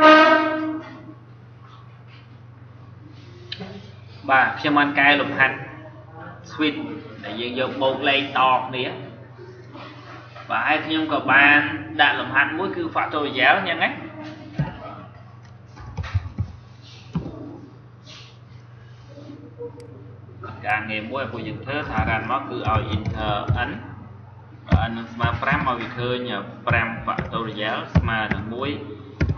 បាទខ្ញុំបានកែលំហាត់ switch ដែលយើងយកបូកលេខតគ្នាបាទហើយខ្ញុំក៏បានដាក់លំហាត់មួយគឺ factorial អញ្ចឹងណាការងារមួយពួកយើងធ្វើថារ៉ាន់មកគឺឲ្យ inter n n នឹងស្មើ5ឲ្យវាឃើញ5 factorial ស្មើនឹង1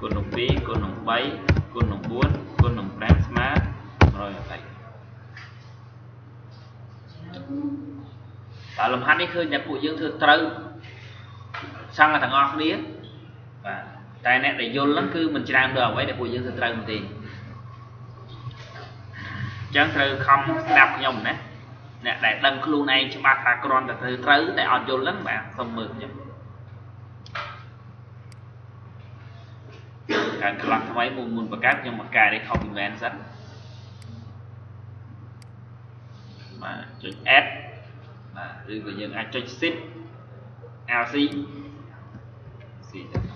គុណនឹង2គុណនឹង3គុណនឹង4គុណនឹង5ស្មើ120បាទលំហាត់នេះឃើញតែពួកយើងធ្វើត្រូវសង្ឃទាំងអស់គ្នាបាទតែអ្នកដែលយល់ហ្នឹងគឺមិនច្រើនដល់អ្វីដែលពួកយើងធ្វើត្រូវទេអញ្ចឹងត្រូវខំស្ដាប់ខ្ញុំណាអ្នកដែលដឹងខ្លួនឯងច្បាស់ថាគ្រាន់តែធ្វើត្រូវតែអត់យល់ហ្នឹងបាទសូមមើលខ្ញុំ ការខ្លះថ្មីមុនមុនបង្កើតខ្ញុំមកកែនេះ copy man សិនបាទចុច add បាទឬក៏យើងអាចចុច shift LC C ទៅ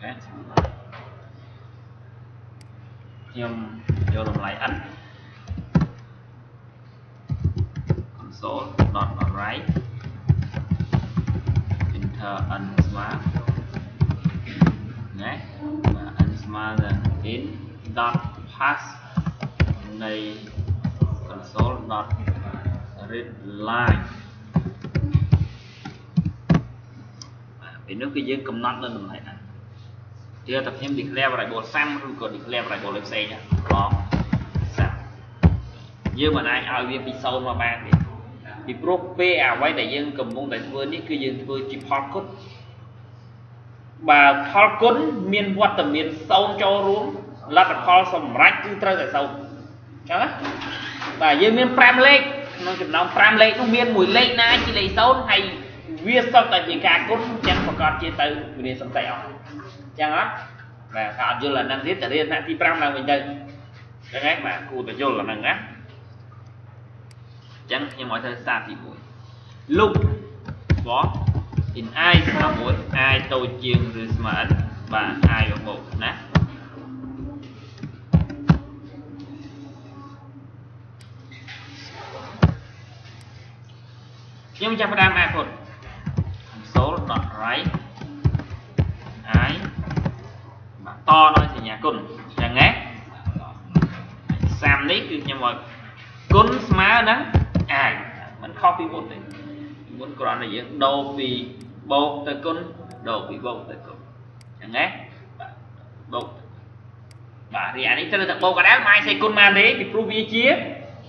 អូខេខ្ញុំយកតម្លៃ n console.write enter n ស្មើណាបាទ n ស្មើនឹង in dot pass នៃ console.read line ពីនោះគឺយើងកំណត់នៅតម្លៃហ្នឹង ជាតែខ្ញុំ declare variable sum ឬក៏ declare variable ផ្សេងហ្នឹងឡង sum យើងមិនអាចឲ្យវាពី0មកបានទេពីព្រោះពេលអ្វីដែលយើងកំពុងតែធ្វើនេះគឺយើងធ្វើជាផលគុណបើផលគុណមានវត្តមាន0ចូលរួមលទ្ធផលសម្រេចគឺត្រូវតែ0អញ្ចឹងណាបាទយើងមាន5លេខក្នុងចំណោម5លេខនោះមានមួយលេខណាជាលេខ0ហើយវាសុទ្ធតែជាការគុណអញ្ចឹងប្រកាសជាទៅវិនិច្ឆ័យសង្កេតអស់អញ្ចឹងអត់បាទថាអត់យល់អាហ្នឹងទៀតតែរៀនថ្នាក់ទី5ឡើងវិញទៅអញ្ចឹងឯងបាទគូទៅយល់អាហ្នឹងណាអញ្ចឹងខ្ញុំឲ្យទៅសាទី1 loop for in i ស្មើ1 i តូចជាងឬស្មើ n បាទ i បូកណាខ្ញុំចាប់ផ្ដើម output console.write i បាទត ដោយសញ្ញាគុណអញ្ចឹងណាសាមនេះគឺខ្ញុំឲ្យគុណស្មើនឹង i មិនខុសពីមុនទេពីមុនគ្រាន់តែយើងដូរពីបូកទៅគុណដូរពីបូកទៅគុណអញ្ចឹងណាបាទបូកបាទរីអានេះត្រូវតែបូកកដាលមិនអាចសេគុណបានទេពីព្រោះវាជា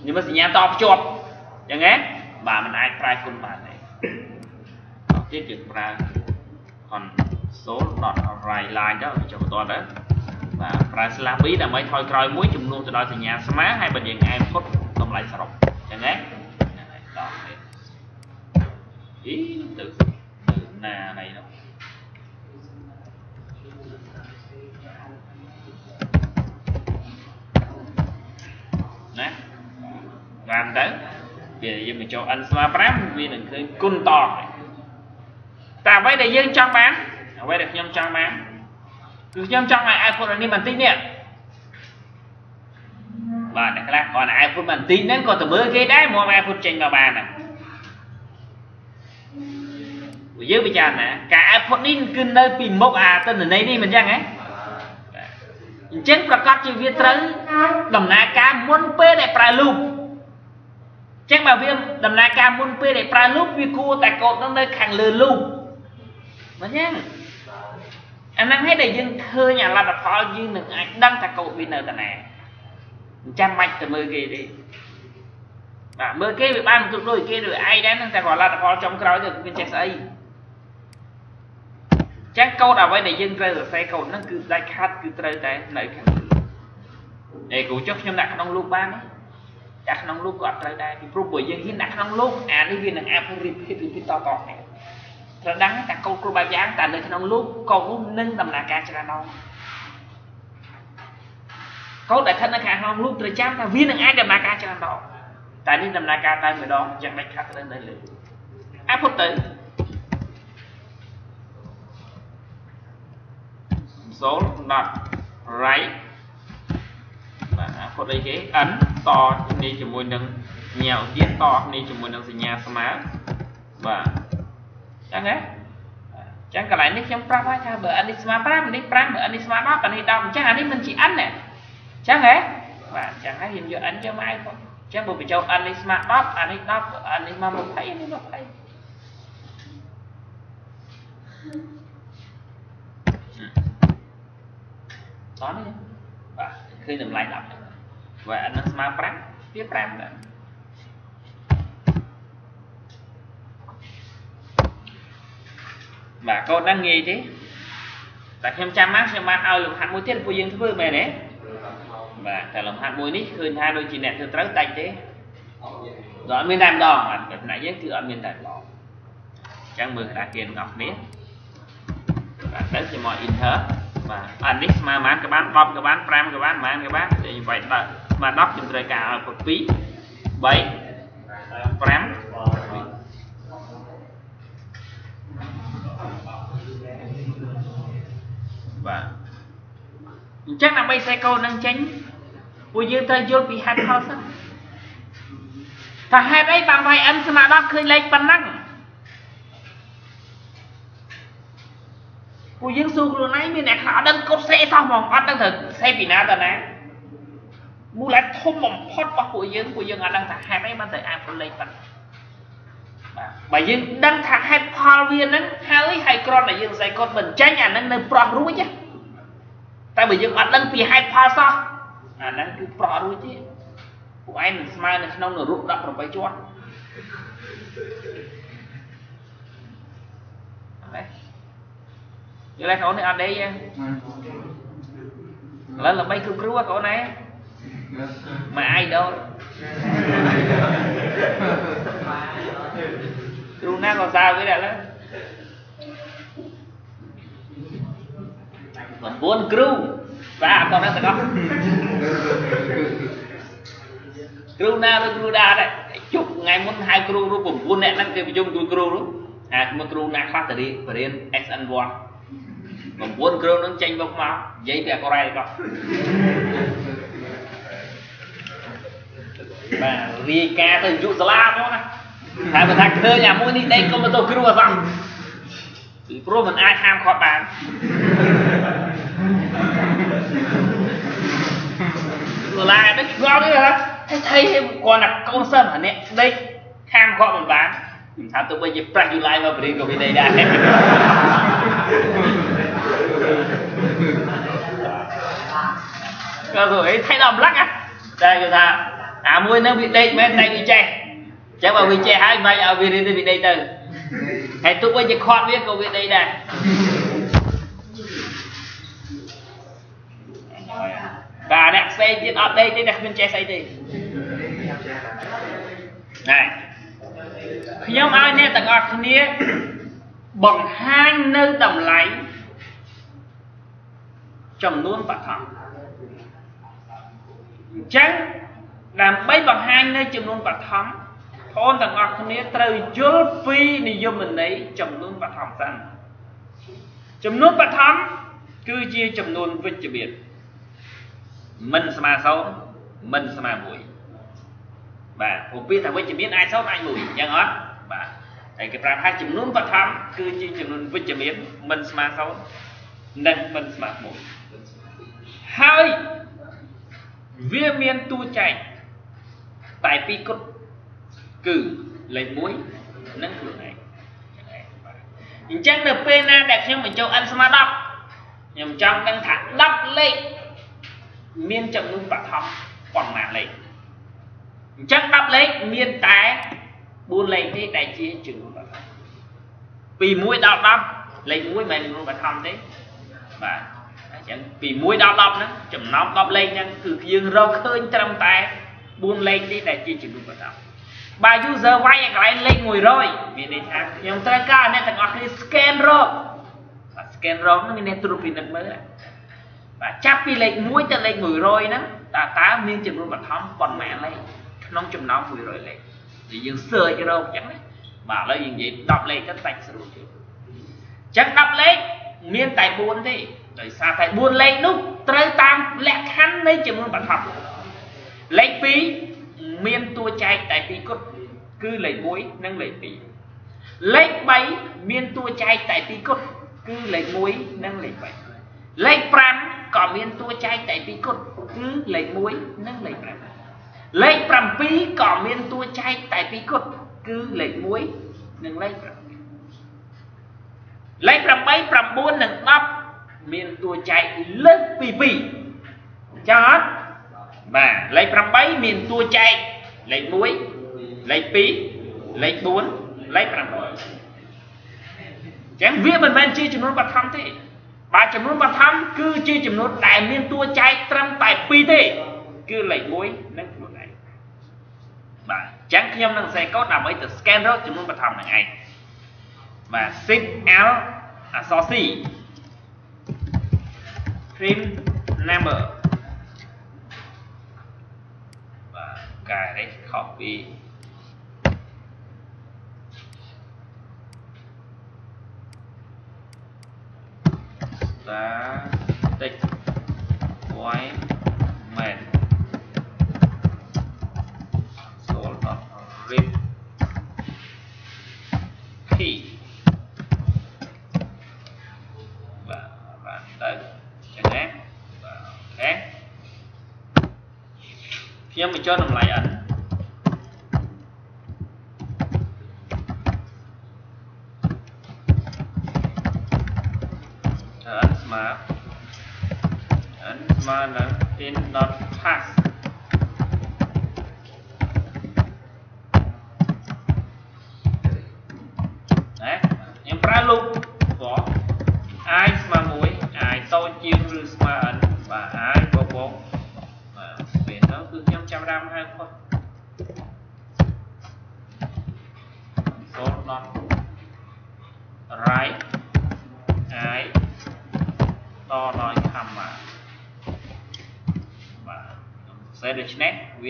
និមិត្តសញ្ញាតភ្ជាប់អញ្ចឹងណាបាទមិនអាចប្រើគុណបានទេទៀតយើងប្រើ console.write line ទៅចុះបន្តទៅបាទប្រើ slash b ដើម្បីថយក្រោយមួយជំនួសទៅដល់សញ្ញាស្មើហើយបើយើង output តម្លៃសរុបអញ្ចឹងណាហ្នឹងហើយដល់នេះអីទៅទៅណាណៃនោះណាបានទៅវាយើងបញ្ចូល n ស្មើ5វានឹងឃើញគុណតហើយតែអ្វីដែលយើងចង់បាន អ្វីដែលខ្ញុំចង់បានគឺខ្ញុំចង់ឲ្យ output នេះបន្តិចនេះបាទអ្នកខ្លះគាត់ output បន្តិចហ្នឹងក៏ទៅមើលគេដែរមក output ចេញមកបានហ្នឹងយើងពិចារណាការ output នេះគឺនៅពីមុខអាទិន្នន័យនេះមិនអញ្ចឹងហ៎អញ្ចឹងប្រកាសជាវាត្រូវដំណើរការមុនពេលដែលប្រើ loop ចឹងបើវាដំណើរការមុនពេលដែលប្រើ loop វាគួរតែកូដនោះនៅខាងលើ loop មិនចឹង អាហ្នឹងហើយដែលយើងឃើញអាលទ្ធផលយើងនឹងអាចដឹងថាកូដវានៅតាណាអញ្ចឹងមិនទៅមើលគេទេបាទមើលគេវាបានបន្ទុកដូចគេដូចឯងដែរហ្នឹងតែគាត់លទ្ធផលចុងក្រោយទៅវាចេះស្អីចឹងកូដអ្វីដែលយើងត្រូវសរសេរកូដហ្នឹងគឺដាច់ខាត់គឺត្រូវតែនៅខាងលើអេគ្រូចុះខ្ញុំដាក់ក្នុងលូកបានទេដាក់ក្នុងលូកក៏អត់ត្រូវដែរពីព្រោះព្រោះយើងហ៊ានដាក់ក្នុងលូកអានេះវានឹងអាប់ repeat repeat តតគ្នា ត្រូវដឹងថាកូដគ្រប់បែបយ៉ាងតែនៅក្នុងលូកកូដនោះនឹងដំណើរការច្រើនដងកូដដែលស្ថិតនៅខាងក្នុងលូកត្រូវចាំថាវានឹងអាចដំណើរការច្រើនដងតែនេះដំណើរការតែម្ដងយ៉ាងដាច់ខាត់ទៅនៅលើអាពុតទៅ0 dot right បាទអាពុតអីគេ n តនេះជាមួយនឹងញ៉ៅទៀតតនេះជាមួយនឹងសញ្ញាស្មើបាទ ចឹងហ៎ចឹងកន្លែងនេះខ្ញុំប្រាប់ហើយថាបើ n នេះស្មើ5នេះ5បើ n នេះស្មើ10បើនេះ10អញ្ចឹងអានេះមិនជា n ទេចឹងហ៎បាទចឹងហើយខ្ញុំយក n យកមកឲ្យផងចឹងបើបញ្ចូល n នេះស្មើ10អានេះ10អានេះមក20អានេះ20តោះនេះបាទឃើញតម្លៃ10ហ្នឹងបាទអានឹងស្មើ5វា5ដែរ បាទកូនហ្នឹងងាយទេតែខ្ញុំចាំមកខ្ញុំបានឲ្យលំហាត់មួយទៀតពួកយើងធ្វើមែនទេបាទតែលំហាត់មួយនេះឃើញថាដូចជាអ្នកធ្វើត្រូវតែទេដល់អត់មានតែម្ដងបាទផ្នែកយើងគឺអត់មានតែម្ដងអញ្ចឹងមើលក្តារគៀនរបស់គ្នាបាទទៅខ្ញុំមក enter បាទអានេះស្មើប៉ុន្មានក៏បាន10ក៏បាន5ក៏បានប៉ុន្មានក៏បានតែវាយដល់ស្មើ10ខ្ញុំត្រូវការឲ្យពុត2 3 5 បាទអញ្ចឹងដើម្បីសេកូនឹងចេញពួកយើងត្រូវយល់ពីហេតុផលសិនថាហេតុអីបានវាយ n ស្មើ10ឃើញលេខប៉ុណ្ណឹងពួកយើងសួរខ្លួនឯងមានអ្នកខ្លះអត់ដឹងកត់សេសោះហ្មងអត់ដឹងត្រូវសេពីណាទៅណាមូលហេតុធំបំផុតរបស់ពួកយើងពួកយើងអត់ដឹងថាហេតុអីបានទៅអានប្រលេខប៉ុណ្ណឹងបាទ បើយើងដឹងថាហេតុផលវាហ្នឹងហើយហើយគ្រាន់តែយើងសេកត់មិនចាញ់អាហ្នឹងនៅប្រោះរួចតែបើយើងអត់ដឹងពីហេតុផលសោះអាហ្នឹងគឺប្រោះរួចទេពួកឯងមិនស្មើនៅក្នុងនរុ18ជាន់យល់ទេកូននេះអត់ដេកទេឥឡូវល្បីគ្រប់គ្រូកូនណាមកអាយដូល គ្រូណាក៏សារវាដែរឥឡូវ9គ្រូបាទអត់ដល់ទាំងអស់គ្រូណាឬគ្រូដាដែរជប់ថ្ងៃមុនហៅគ្រូរូប9នាក់ហ្នឹងគេប្រជុំគ្រូគ្រូនោះអាមកគ្រូណាខ្លះទៅរៀន SN1 9គ្រឿងនឹងចេញមកមកនិយាយពីអករ៉ែក៏បាទរាយការទៅយុសាលាមកណា តែបើថាឃើញអាមួយនេះដេកកុំទៅគ្រូអសោះពីព្រោះมันអាចហាមគាត់បានសាលានេះឆ្ងល់ទេហ៎ថៃថៃគាត់ណាកូនសិស្សម្នាក់ដេកហាមគាត់មិនបានថាទៅបីជាប្រាស់យូឡៃមកបរិញ្ញាក៏វាដេកដែរក៏ទៅអីថៃដល់ម្លឹកតែគេថាអាមួយនឹងវាដេកមែនតែវាចេះអញ្ចឹងបើវាចេះហើយមិនឲ្យវារៀនទៅវាដេកទៅហើយទោះបីជាខាត់វាក៏វាដេកដែរបាទអ្នកផ្សេងទៀតអត់ដេកទេអ្នកគ្មានចេះស្អីទេណែខ្ញុំឲ្យអ្នកទាំងអស់គ្នាបង្ហាញនៅតម្លៃចំនួនបឋមអញ្ចឹងដើម្បីបង្ហាញនៅចំនួនបឋម បងទាំងអស់គ្នាត្រូវយល់ពីនិយមន័យចំនួនបឋមសិនចំនួនបឋមគឺជាចំនួនវិជ្ជមានមិនស្មើ0មិនស្មើ1បាទព្រោះពាក្យថាវិជ្ជមានអាច0អាច1អញ្ចឹងអត់បាទហើយគេប្រាប់ថាចំនួនបឋមគឺជាចំនួនវិជ្ជមានមិនស្មើ0និងមិនស្មើ1ហើយវាមានតួចែកតែពីរគត់ គឺលេខ1និងខ្លួនឯងអញ្ចឹងនៅពេលណាដែលខ្ញុំបញ្ចូល n ស្មើ10ខ្ញុំចង់ដឹងថា10លេខមានចំនួនបឋមប៉ុន្មានលេខអញ្ចឹង10លេខមានតែ4លេខទេដែលជាចំនួនបឋមពី1ដល់10លេខ1មិនមែនចំនួនបឋមទេបាទអញ្ចឹងពី1ដល់10ហ្នឹងចំណោម10លេខហ្នឹងគឺយើងរកឃើញត្រឹមតែ4លេខនេះដែលជាចំនួនបឋម បើ user វាយឲ្យកន្លែងលេខ100មានន័យថាខ្ញុំត្រូវការអ្នកទាំងអស់គ្នា scan រកបាទ scan រកហ្នឹងមានអ្នកត្រួតពិនិត្យមើលបាទចាប់ពីលេខ1ទៅលេខ100ហ្នឹងតើតើមានចំនួនបឋមប៉ុន្មានលេខក្នុងចំណោម100លេខដែលយើង search រកអញ្ចឹងណាបាទឥឡូវយើងនិយាយ10លេខទៅសាច់ស្រួលទៀតអញ្ចឹង10លេខមានតែ4ទេដោយសារតែ4លេខនោះត្រូវតាមលក្ខខណ្ឌនៃចំនួនបឋមលេខ2 មានតួចែកតែ2គត់គឺលេខ1និងលេខ2លេខ3មានតួចែកតែ2គត់គឺលេខ1និងលេខ3លេខ5ក៏មានតួចែកតែ2គត់គឺលេខ1និងលេខ5លេខ7ក៏មានតួចែកតែ2គត់គឺលេខ1និងលេខ7លេខ8 9និង10មានតួចែកលើសពី2ចាអត់ បាទលេខ8មានតួចែកលេខ1លេខ2លេខ4លេខ6អញ្ចឹងវាមិនមែនជាចំនួនបឋមទេបើចំនួនបឋមគឺជាចំនួនដែលមានតួចែកត្រឹមតែ2ទេគឺលេខ1និងខ្លួនឯងបាទអញ្ចឹងខ្ញុំនឹងសេកូដដើម្បីទៅ scan រកចំនួនបឋមនឹងឯងបាទ 6L អក្សរ C print number បាទកែនេះ copy តាតិច white man soul of rip key បាទបាទទៅចឹងណាបាទអូខេ ខ្ញុំបញ្ចូលតម្លៃអត់អត់ស្មើអត់ស្មើនឹង in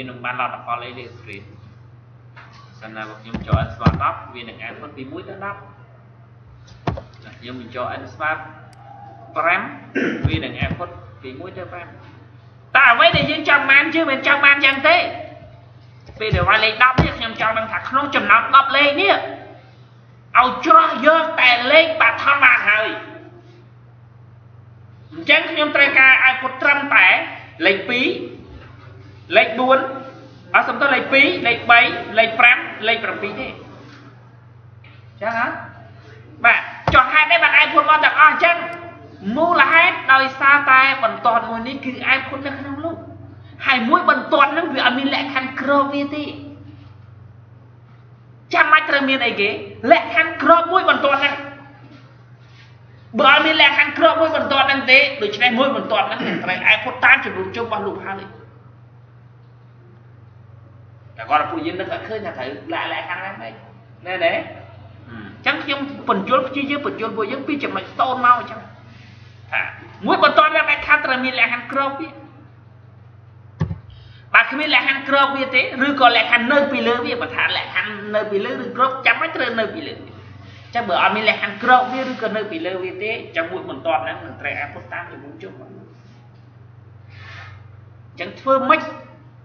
នេះវានឹងបានលទ្ធផលអីលើ screen សិនណាបើខ្ញុំចូល n ស្មើ10វានឹង output ពី1ទៅ10ខ្ញុំបញ្ចូល n ស្មើ5វានឹង output ពី1ទៅ5តើអ្វីដែលយើងចង់បានយើងមិនចង់បានយ៉ាងទេពេលដែលវាលេខ10នេះខ្ញុំចង់ដឹងថាក្នុងចំណោម10លេខនេះឲ្យច្រោះយកតែលេខបឋមបានហើយអញ្ចឹងខ្ញុំត្រូវការឲ្យពុតត្រឹមតែលេខ2 លេខ4អត់សំទោសលេខ2លេខ3លេខ5លេខ7ទេចឹងហ៎បាទចុះហេតុអីបានឯងពុតមកទាំងអស់អញ្ចឹងមូលហេតុដោយសារតែបន្ទាត់មួយនេះគឺឯងពុតនៅក្នុងលោកហើយមួយបន្ទាត់ហ្នឹងវាអត់មានលក្ខខណ្ឌក្របវាទេចាំមិនត្រូវមានអីគេលក្ខខណ្ឌក្របមួយបន្ទាត់ហ្នឹងបើអត់មានលក្ខខណ្ឌក្របមួយបន្ទាត់ហ្នឹងទេដូច្នេះមួយបន្ទាត់ហ្នឹងត្រូវឯងពុតតាមចំនួនជុំរបស់លោកហើយតែ គាត់ពួកយើងនឹកអត់ឃើញថាត្រូវលាក់លក្ខខណ្ឌហ្នឹងហីណែណែអញ្ចឹងខ្ញុំបញ្យល់ព្យាយាមបញ្យល់ពួកយើងពីចំណុចតូនមកអញ្ចឹងថាមួយបន្ទាត់លក្ខខណ្ឌត្រូវមានលក្ខខណ្ឌក្របវាបើគ្មានលក្ខខណ្ឌក្របវាទេឬក៏លក្ខខណ្ឌនៅពីលើវាបើថាលក្ខខណ្ឌនៅពីលើឬក្របចាំមិនត្រូវនៅពីលើវាចឹងបើអត់មានលក្ខខណ្ឌក្របវាឬក៏នៅពីលើវាទេចាំមួយបន្ទាត់ហ្នឹងនឹងត្រូវអាពុតតាមជំនុំជុំចឹងធ្វើម៉េច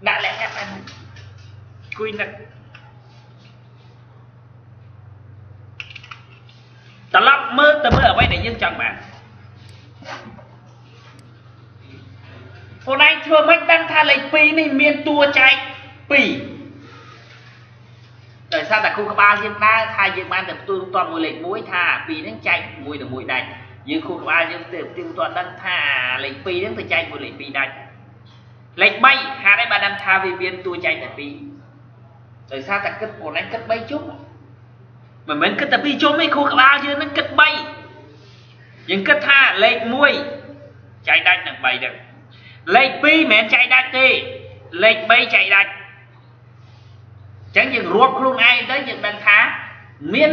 ដាក់លក្ខខណ្ឌហ្នឹង គួយនឹកត្រឡប់មើលទៅមើលអ្វីដែលយើងចង់បានខ្លួនឯងធ្វើមិនដឹងថាលេខ2នេះមានតួចែក2ដោយសារតែគ្រូក្បាលយើងដើរថាយើងបានទៅផ្ទួងទាត់មួយលេខ1ថា2ហ្នឹងចែកមួយទៅមួយដាច់យើងគ្រូក្បាលយើងទៅផ្ទួងទាត់ដឹងថាលេខ2ហ្នឹងទៅចែកមួយលេខ2ដាច់លេខ3ហាក់ឯបានដឹងថាវាមានតួចែកតែ2 ដោយសារតែគិតខ្លួនឯងគិត3ជុំមិនមែនគិតតែ2ជុំទេគ្រូក្បាលយើងហ្នឹងគិត3យើងគិតថាលេខ1ចែកដាច់នឹង3ហ្នឹងលេខ2មិនមែនចែកដាច់ទេលេខ3ចែកដាច់អញ្ចឹងយើងរាប់ខ្លួនឯងទៅយើងដឹងថាមាន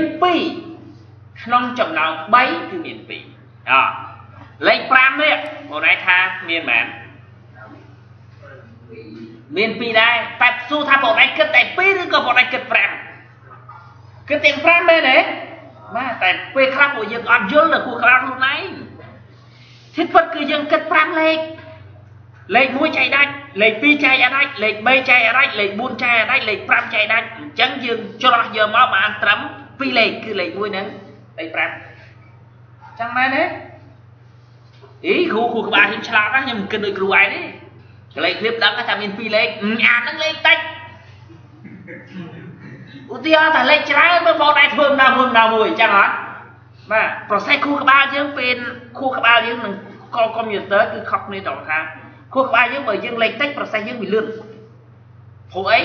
2ក្នុងចំណោម3គឺមាន2អលេខ5នេះបងឯងថាមានមែន មាន2ដែរតែសួរថាបងឯងគិតតែ2ឬក៏បងឯងគិត5គិតទាំង5មែនទេបាទតែពេលខ្លះពួកយើងអត់យល់នៅគួរក្បាលខ្លួនឯងធិតពិតគឺយើងគិត5លេខលេខ1ចែកដាច់លេខ2ចែកអដាច់លេខ3ចែកអដាច់លេខ4ចែកអដាច់លេខ5ចែកដាច់អញ្ចឹងយើងច្រោះយកមកបានត្រឹម2លេខគឺលេខ1ហ្នឹងលេខ5ចឹងមែនទេអីគ្រូគ្រូក្បាលខ្ញុំឆ្លាតណាស់ខ្ញុំមិនគិតដូចគ្រូឯងទេ លេខគ្លៀបដឹងថាមាន2លេខអានហ្នឹងលេខតិចឧទាហរណ៍ថាលេខច្រើនមើលបងដែរធ្វើម្ដងមួយម្ដងមួយអញ្ចឹងហ៎បាទប្រសេសខួរក្បាលយើងពេលខួរក្បាលយើងនឹងកលកុំព្យូទ័រគឺខុសគ្នាដល់ថាខួរក្បាលយើងបើយើងលេខតិចប្រសេសយើងវាលឿនព្រោះអី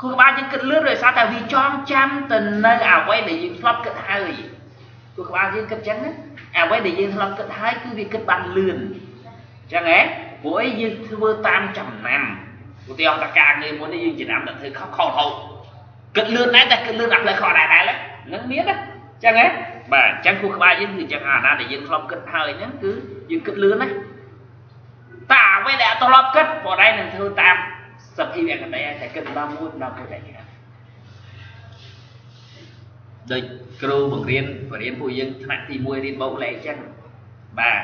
ខួរក្បាលយើងគិតលឿនដោយសារតែវាចងចាំទៅនៅអ្វីដែលយើងធ្លាប់គិតហើយខួរក្បាលយើងគិតអញ្ចឹងណាអ្វីដែលយើងធ្លាប់គិតហើយគឺវាគិតបានលឿនអញ្ចឹងហ៎ ព្រោះអីយើងធ្វើតាមចំណាំឧទាហរណ៍តការងារមួយនេះយើងចំណាំតែធ្វើខុសខុសរហូតគិតលឿនដែរតែគិតលឿនអាផ្លូវខុសដែរដែរហ្នឹងមានណាចឹងហ៎បាទអញ្ចឹងគូក្បាលយើងគឺចឹងអាណាដែលយើងធ្លាប់គិតហើយហ្នឹងគឺយើងគិតលឿនណាតែអ្វីដែលអត់ធ្លាប់គិតក៏ដែរនឹងធ្វើតាមសភាវៈកណ្ដីតែគិតម្ដងមួយម្ដងមួយដែរចឹងដូចគ្រូបង្រៀនបរៀនពួកយើងថ្នាក់ទី1រៀនបូកលេខចឹងបាទ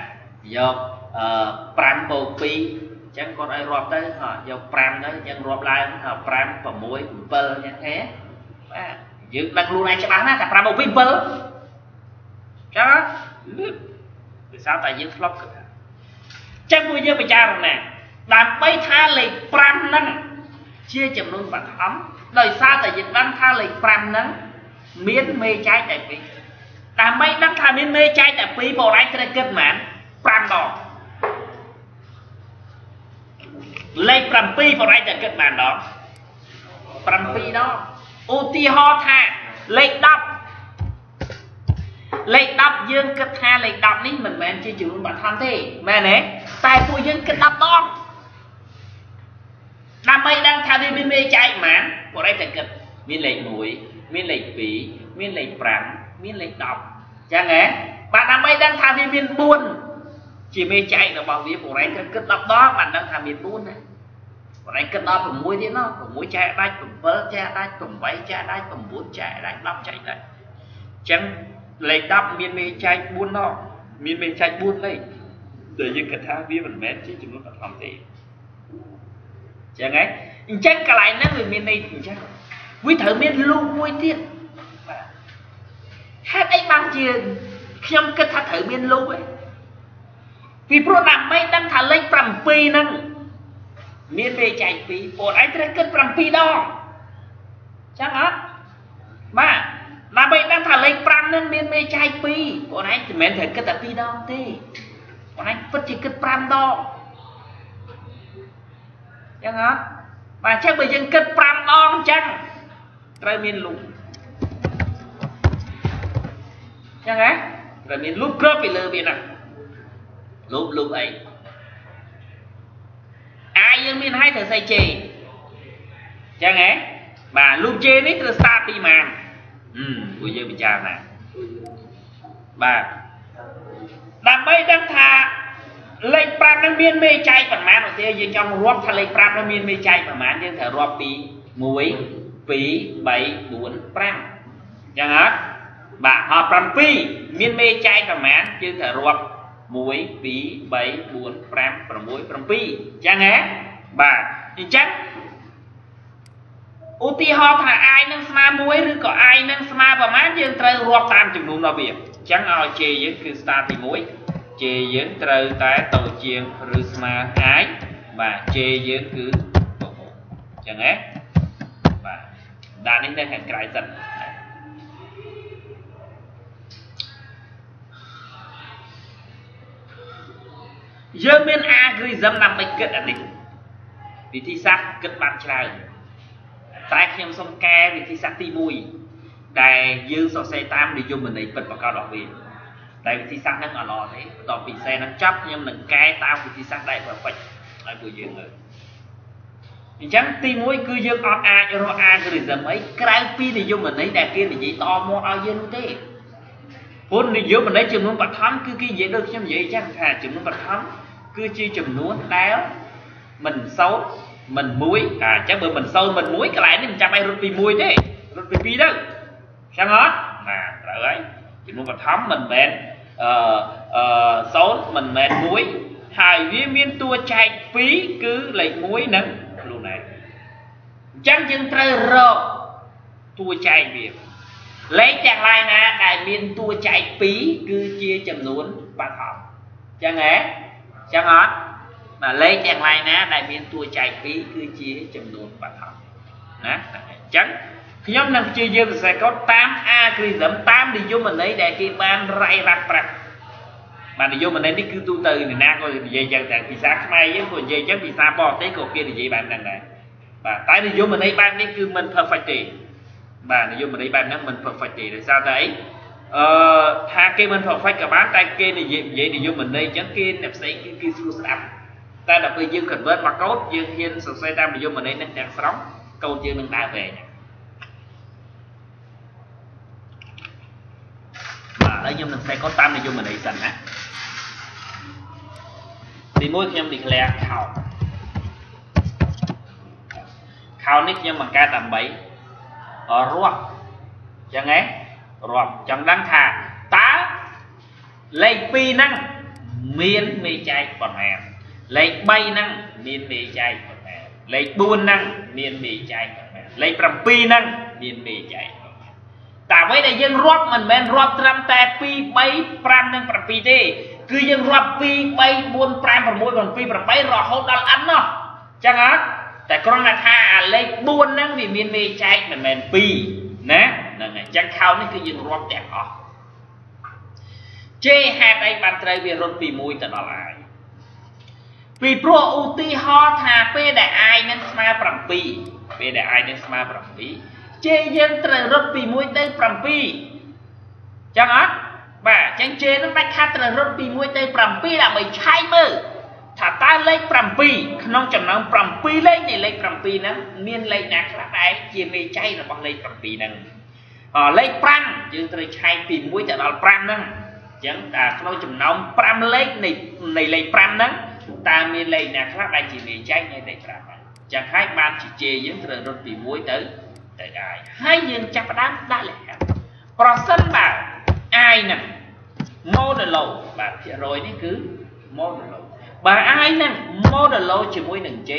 យកអឺ5បូក2អញ្ចឹងគាត់ឲ្យរាប់ទៅយក5ទៅអញ្ចឹងរាប់ឡើង5 6 7អញ្ចឹងទេបាទយើងដឹងខ្លួនឯងច្បាស់ណាស់តែ5បូក2 7អញ្ចឹងដោយសារតែយើងធ្លាប់គិតចឹងពួកយើងពិចារណាដើម្បីថាលេខ5ហ្នឹងជាចំនួនបឋមដោយសារតែយើងដឹងថាលេខ5ហ្នឹងមានមេចែកតែ2ដើម្បីដឹងថាមានមេចែកតែ2បងឯងត្រូវគិតហ្មង 5ដងលេខ7បងឯងត្រូវគិតបានដង7ដងឧទាហរណ៍ថាលេខ10លេខ10យើងគិតថាលេខ10នេះមិនមែនជាចំនួនបឋមទេមែនទេតែពួកយើងគិត10ដងដើម្បីដឹងថាវាមានមេចែកប៉ុន្មានពួកឯងតែគិតមានលេខ1មានលេខ2មានលេខ5មានលេខ10អញ្ចឹងហ៎បាទដើម្បីដឹងថាវាមាន4 ជាមេចែករបស់វាពួកឯងត្រូវគិត10ដងបានដឹងថាមាន4ណាបងឯងគិតដល់6ទៀតណោះ6ចែកដាច់7ចែកដាច់8ចែកដាច់9ចែកដាច់10ចែកដាច់អញ្ចឹងលេខ10មានមេចែក4ណោះមានមេចែក4លេខដែលយើងគិតថាវាមិនមែនជាចំនួនបឋមទេអញ្ចឹងហ៎អញ្ចឹងកន្លែងហ្នឹងវាមានន័យអញ្ចឹងវាត្រូវមានលូមួយទៀតបាទហេតុអីបានជាខ្ញុំគិតថាត្រូវមានលូឯង ពីព្រោះដើម្បីដឹងថាលេខ7ហ្នឹងមានមេចែក2បងឯងត្រូវគិត7ដងចឹងអត់បាទដើម្បីដឹងថាលេខ5នឹងមានមេចែក2បងឯងមិនមែនត្រូវគិតតែ2ដងទេបងឯងពិតជាគិត5ដងចឹងអត់បាទចឹងបើយើងគិត5ដងចឹងត្រូវមានលុបចឹងហ៎ត្រូវមានលុបគ្របពីលើវាហ្នឹង លុបលុបអីអាយយើងមានហើយត្រូវស្អីជេចឹងហ៎បាទលូកជេនេះត្រូវស្តាតពីម៉ានអឺពួកយើងពិចារណាបាទដើម្បីដឹងថាលេខ5នឹងមានមេចែកប្រមាណឧទាហរណ៍យើងចង់រាប់ថាលេខ5នឹងមានមេចែកប្រមាណយើងត្រូវរាប់ពី1 2 3 4 5ចឹងអត់បាទហើយ7មានមេចែកប្រមាណយើងត្រូវរាប់ 1 2 3 4 5 6 7អញ្ចឹងហ៎បាទអញ្ចឹងឧទាហរណ៍ថា i នឹងស្មើ1ឬក៏ i នឹងស្មើប្រមាណយើងត្រូវរាប់តាមចំនួនរបស់វាអញ្ចឹងឲ្យ j យើងគឺ start ទី1 j យើងត្រូវតែតូចជាងឬស្មើ i បាទ j យើងគឺអញ្ចឹងហ៎បាទដាក់នេះនៅខាងក្រៅសិន យើងមាន algorithm ដើម្បីគិតអានេះវិធីសាស្ត្រគិតបានច្រើនតែខ្ញុំសូមកែវិធីសាស្ត្រទី1ដែលយើងសរសេរតាមនិយមន័យពិតប្រាកដរបស់វាតែវិធីសាស្ត្រហ្នឹងអត់ល្អទេបន្ទាប់ពីសេហ្នឹងចប់ខ្ញុំនឹងកែតាមវិធីសាស្ត្រដែល perfect ឲ្យពួកយើងមើលអញ្ចឹងទី1គឺយើងអត់អាចរក algorithm អីក្រៅពីនិយមន័យដែលគេនិយាយតមកឲ្យយើងនោះទេពុននិយមន័យចំនួនបឋមគឺគេនិយាយដូចខ្ញុំនិយាយអញ្ចឹងថាចំនួនបឋម គឺជាចំនួនដែលមិនសូត្រមិនមួយអាអញ្ចឹងបើមិនសូត្រមិនមួយកន្លែងនេះមិនចាំឲ្យរត់ពី1ទេរត់ពី2ទៅអញ្ចឹងអត់ណាត្រូវហើយចំនួនបឋមមិនមែនអឺអឺសូត្រមិនមែន1ហើយវាមានតួចែក2គឺលេខ1និងខ្លួនឯងអញ្ចឹងយើងត្រូវរកតួចែកវាលេខទាំងឡាយណាដែលមានតួចែក2គឺជាចំនួនបឋមអញ្ចឹងហ៎អញ្ចឹងអត់បាទលេខទាំងឡាយណាដែលមានតួចែក2គឺជាចំនួនបឋមណាអញ្ចឹងខ្ញុំនឹងព្យាយាមសរសេរកូដតាមអាគ្រីសឹមតាមនិយមន័យដែលគេបានរាយរាប់ប្រាប់បាទនិយមន័យនេះគឺទូទៅអ្នកណាក៏និយាយចឹងតែភាសាខ្មែរយើងក៏និយាយចឹងភាសាបរទេសក៏គេនិយាយបែបហ្នឹងដែរបាទតែនិយមន័យបែបនេះគឺមិន perfect ទេបាទនិយមន័យបែបហ្នឹងមិន perfect ទេដោយសារតែអី អឺថាគេមិន perfect ក៏បានតែគេនិយាយនិយាយនិយមន័យចឹងគេអ្នកផ្សេងគឺគេស្រួលស្ដាប់តែដល់ពេលយើង convert មកកូដយើងហ៊ានសរសេរតាមនិយមន័យហ្នឹងទាំងស្រុងកូដយើងនឹងដើរវែងបាទឥឡូវខ្ញុំនឹងសេកូដតាមនិយមន័យសិនណាទី1ខ្ញុំ declare count count នេះខ្ញុំបង្កើតដើម្បីរាប់ចឹងហ៎ រាប់ចង់ដឹងថាតើលេខ2ហ្នឹងមានមេចែកប៉ុន្មានលេខ3ហ្នឹងមានមេចែកប៉ុន្មានលេខ4ហ្នឹងមានមេចែកប៉ុន្មានលេខ7ហ្នឹងមានមេចែកតែអ្វីដែលយើងរាប់មិនមែនរាប់ត្រឹមតែ2 3 5និង7ទេគឺយើងរាប់2 3 4 5 6 7 8រហូតដល់ n នោះចឹងហ៎តែគ្រាន់តែថាអាលេខ4ហ្នឹងវាមានមេចែកមិនមែន2ណា ហ្នឹងហើយចឹងខោនេះគឺយើងរាប់ទាំងអស់ជេហេតុអីបានត្រូវវារត់ពី1ទៅដល់ i ពីព្រោះឧទាហរណ៍ថាពេលដែល i នឹងស្មើ7ពេលដែល i នឹងស្មើ7ជេយើងត្រូវរត់ពី1ទៅ7ចឹងអត់បាទអញ្ចឹងជេនឹងដាច់ខាត់ត្រូវរត់ពី1ទៅ7ដើម្បីឆែកមើលថាតើលេខ7ក្នុងចំណោម7លេខនៃលេខ7ហ្នឹងមានលេខណាខ្លះដែរជាមេចៃរបស់លេខ7ហ្នឹងអ លេខ5យើងត្រូវឆែកពី1ទៅដល់5ហ្នឹងអញ្ចឹងតែក្នុងចំណោម5លេខនៃនៃលេខ5ហ្នឹងតើមានលេខណាខ្លះដែលជាមេចៃនៃលេខ5ហ្នឹងចឹងហើយបានជាជេយើងត្រូវរត់ពី1ទៅទៅដែរហើយយើងចាប់ផ្ដើមដាក់លក្ខខណ្ឌប្រសិនបើ i ហ្នឹង modulo បាទភាគរយនេះគឺ modulo បើ i ហ្នឹង modulo ជាមួយនឹង j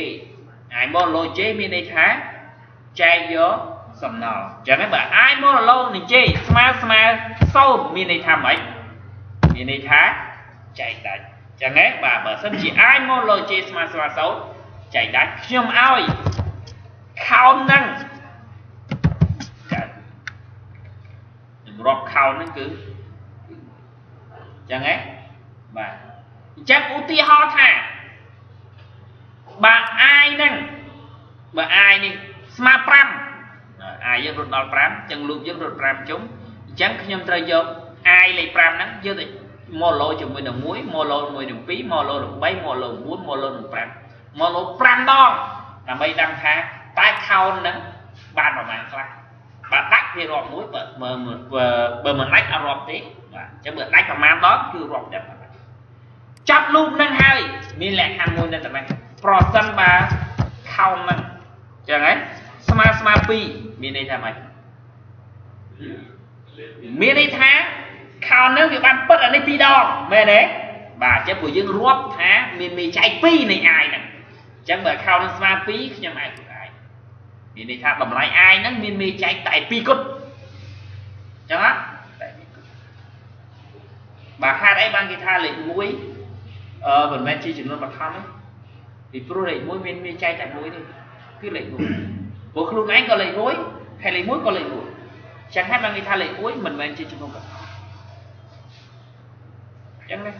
i modulo j មានន័យថាចែកយក សំណល់អញ្ចឹងបើ i modulo នឹង j ស្មើស្មើ0មានន័យថាម៉េចមានន័យថាចែកដាច់អញ្ចឹងហ៎បាទបើសិនជា i modulo j ស្មើស្មើ0ចែកដាច់ខ្ញុំឲ្យ count ហ្នឹងកើតរាប់ count ហ្នឹងគឺចឹងហ៎បាទអញ្ចឹងឧទាហរណ៍ថាបើអាយហ្នឹងបើអាយនេះស្មើ5 អាយយើងរត់ដល់5អញ្ចឹងលូបយើងរត់5ជុំអញ្ចឹងខ្ញុំត្រូវយកអាយលេខ5ហ្នឹងយកទៅម៉ូឡូជាមួយនឹង1ម៉ូឡូជាមួយនឹង2ម៉ូឡូនឹង3ម៉ូឡូ4ម៉ូឡូនឹង5ម៉ូឡូ5ដងដើម្បីដឹងថាតើខោនហ្នឹងបានប្រមាណខ្លះបើដាច់វារាប់មួយបើបើមិនដាច់អត់រាប់ទេបាទអញ្ចឹងបើដាច់ប្រមាណដងគឺរាប់តែចាប់លូបនឹងហើយមានលក្ខខណ្ឌមួយនៅតែប្រសិនបើខោននឹងអញ្ចឹងហ៎ ស្មើស្មើ2មានន័យថាម៉េចមានន័យថាខោននឹងវាបានពិតអានេះ2ដងមែនទេបាទអញ្ចឹងពួកយើងរាប់ថាមានមេចែក2នៃអាយហ្នឹងអញ្ចឹងបើខោននឹងស្មើ2ខ្ញុំអាចធ្វើអាយមានន័យថាតម្លៃអាយហ្នឹងមានមេចែកតែ2គត់អញ្ចឹងហ៎បាទហេតុអីបានគេថាលេខ1អឺមិនមែនជាចំនួនបឋមទេពីព្រោះលេខ1មានមានចែកតែមួយទេគឺលេខ1 ព្រោះខ្លួនឯងក៏លេខ1ហើយលេខ1ក៏លេខ1ចឹងហើយបានគេថាលេខ1មិនមែនជាចំនួនបឋមចឹងណា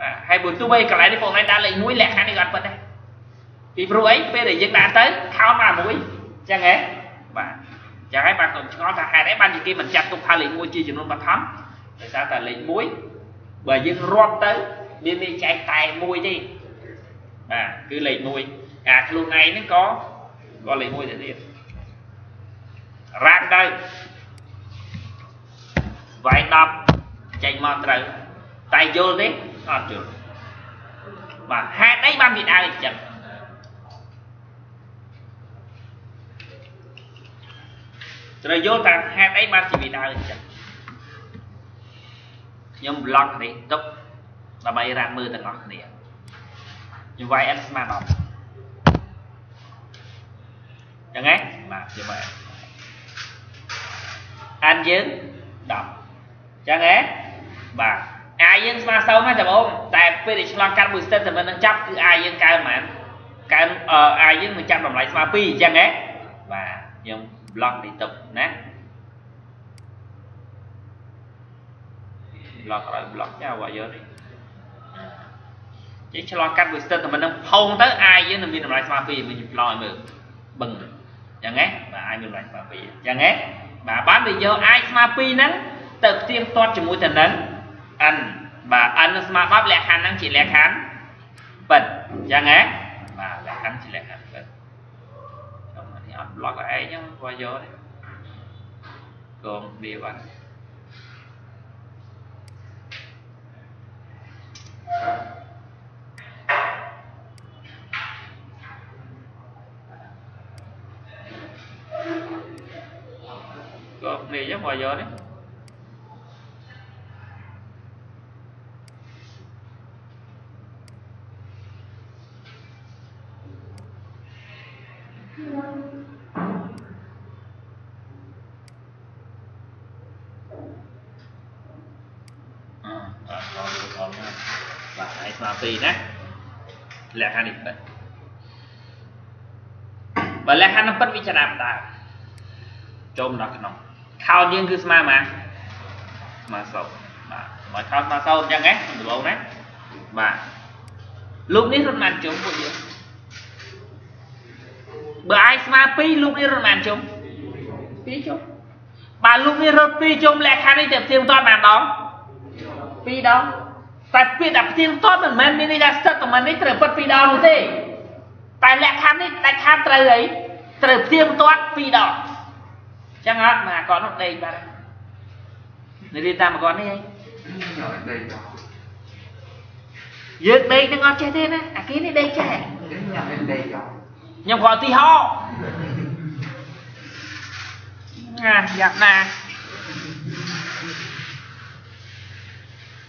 បាទហើយបើទោះបីកន្លែងនេះបងឯងដាក់លេខ1លក្ខខណ្ឌនេះក៏អត់ពិតដែរពីព្រោះអីពេលដែលយើងដាក់ទៅខោមកមួយចឹងហ៎បាទចឹងហើយបានកុំឆ្ងល់ថាហេតុអីបានជាគេមិនចាត់ទុកថាលេខ1ជាចំនួនបឋមដោយសារតែលេខ1បើយើងរាប់ទៅវាមានចែកតែមួយទេបាទគឺលេខ1អាខ្លួនឯងហ្នឹងក៏ ក៏លេខ1ទៅទៀតរ៉ាំទៅវាយ10ចេញមកត្រូវតែយល់ទេអត់យល់បាទហេតុអីបានវាដើរអញ្ចឹងត្រូវយល់ថាហេតុអីបានជាវាដើរអញ្ចឹងខ្ញុំប្លុកនេះទុកដើម្បីរ៉ាំមើលទាំងអស់គ្នាខ្ញុំវាយ n ស្មើ10 ចឹងហ៎បាទខ្ញុំវាយ n យើង10ចឹងហ៎បាទ i យើងស្មើសូមហ្នឹងបងតែពេលដែលឆ្លងកាត់មួយ statement នឹងចាប់គឺ i យើងកើនប៉ុន្មានកើន i យើងនឹងចាប់តម្លៃស្មើ2អញ្ចឹងហ៎បាទខ្ញុំ block នេះទុកណា block ឲ្យ block ចាបើយកនេះចេះឆ្លងកាត់មួយ statement នឹងផុងទៅ i យើងនឹងមានតម្លៃស្មើ 2mình ឆ្លងឲ្យមើលបឹងអញ្ចឹងហ៎បាទ i មានតម្លៃស្មើ2អញ្ចឹងហ៎បាទបានវាយក i ស្មើ2ហ្នឹងទៅផ្ទៀងផ្ទាត់ជាមួយទៅនឹង n បាទ n ស្មើ10លក្ខខណ្ឌហ្នឹងជាលក្ខខណ្ឌពិតអញ្ចឹងហ៎បាទលក្ខខណ្ឌជាលក្ខខណ្ឌពិតខ្ញុំនេះអត់ block ឲ្យឯងហ្នឹងគាត់យកនេះកងវាបាត់ក៏ នេះចឹងគាត់យកនេះ2ណាលក្ខខណ្ឌនេះពិតបើលក្ខខណ្ឌនឹងពិតវាចំណាប់ដើរចូលម កដល់ក្នុងខោនយើងគឺស្មើមកស្មើសោបាទមកខោនស្មើសោអញ្ចឹងណាដំបូងណាបាទលោកនេះរត់បានជុំពួកយើងបើអាយស្មើ2លោកនេះរត់បានជុំ2ជុំបើលោកនេះរត់2ជុំលក្ខខណ្ឌនេះទៅផ្ទៀងផ្ទាត់បានដង2ដងតែពាក្យថាផ្ទៀងផ្ទាត់មិនមែនមានន័យថាស្ទឹកតែមិននេះត្រូវពិតពីរដងនោះទេតែលក្ខខណ្ឌនេះដាច់ខាតត្រូវអីត្រូវផ្ទៀងផ្ទាត់ពីរដង ចឹងអត់មកគាត់នោះដេកបាទនិយាយតាមគាត់នេះអីយើងដេកនឹងអត់ចេះទេណាអាគេនេះដេកចេះខ្ញុំគាត់ទីហោណាយ៉ាប់ណា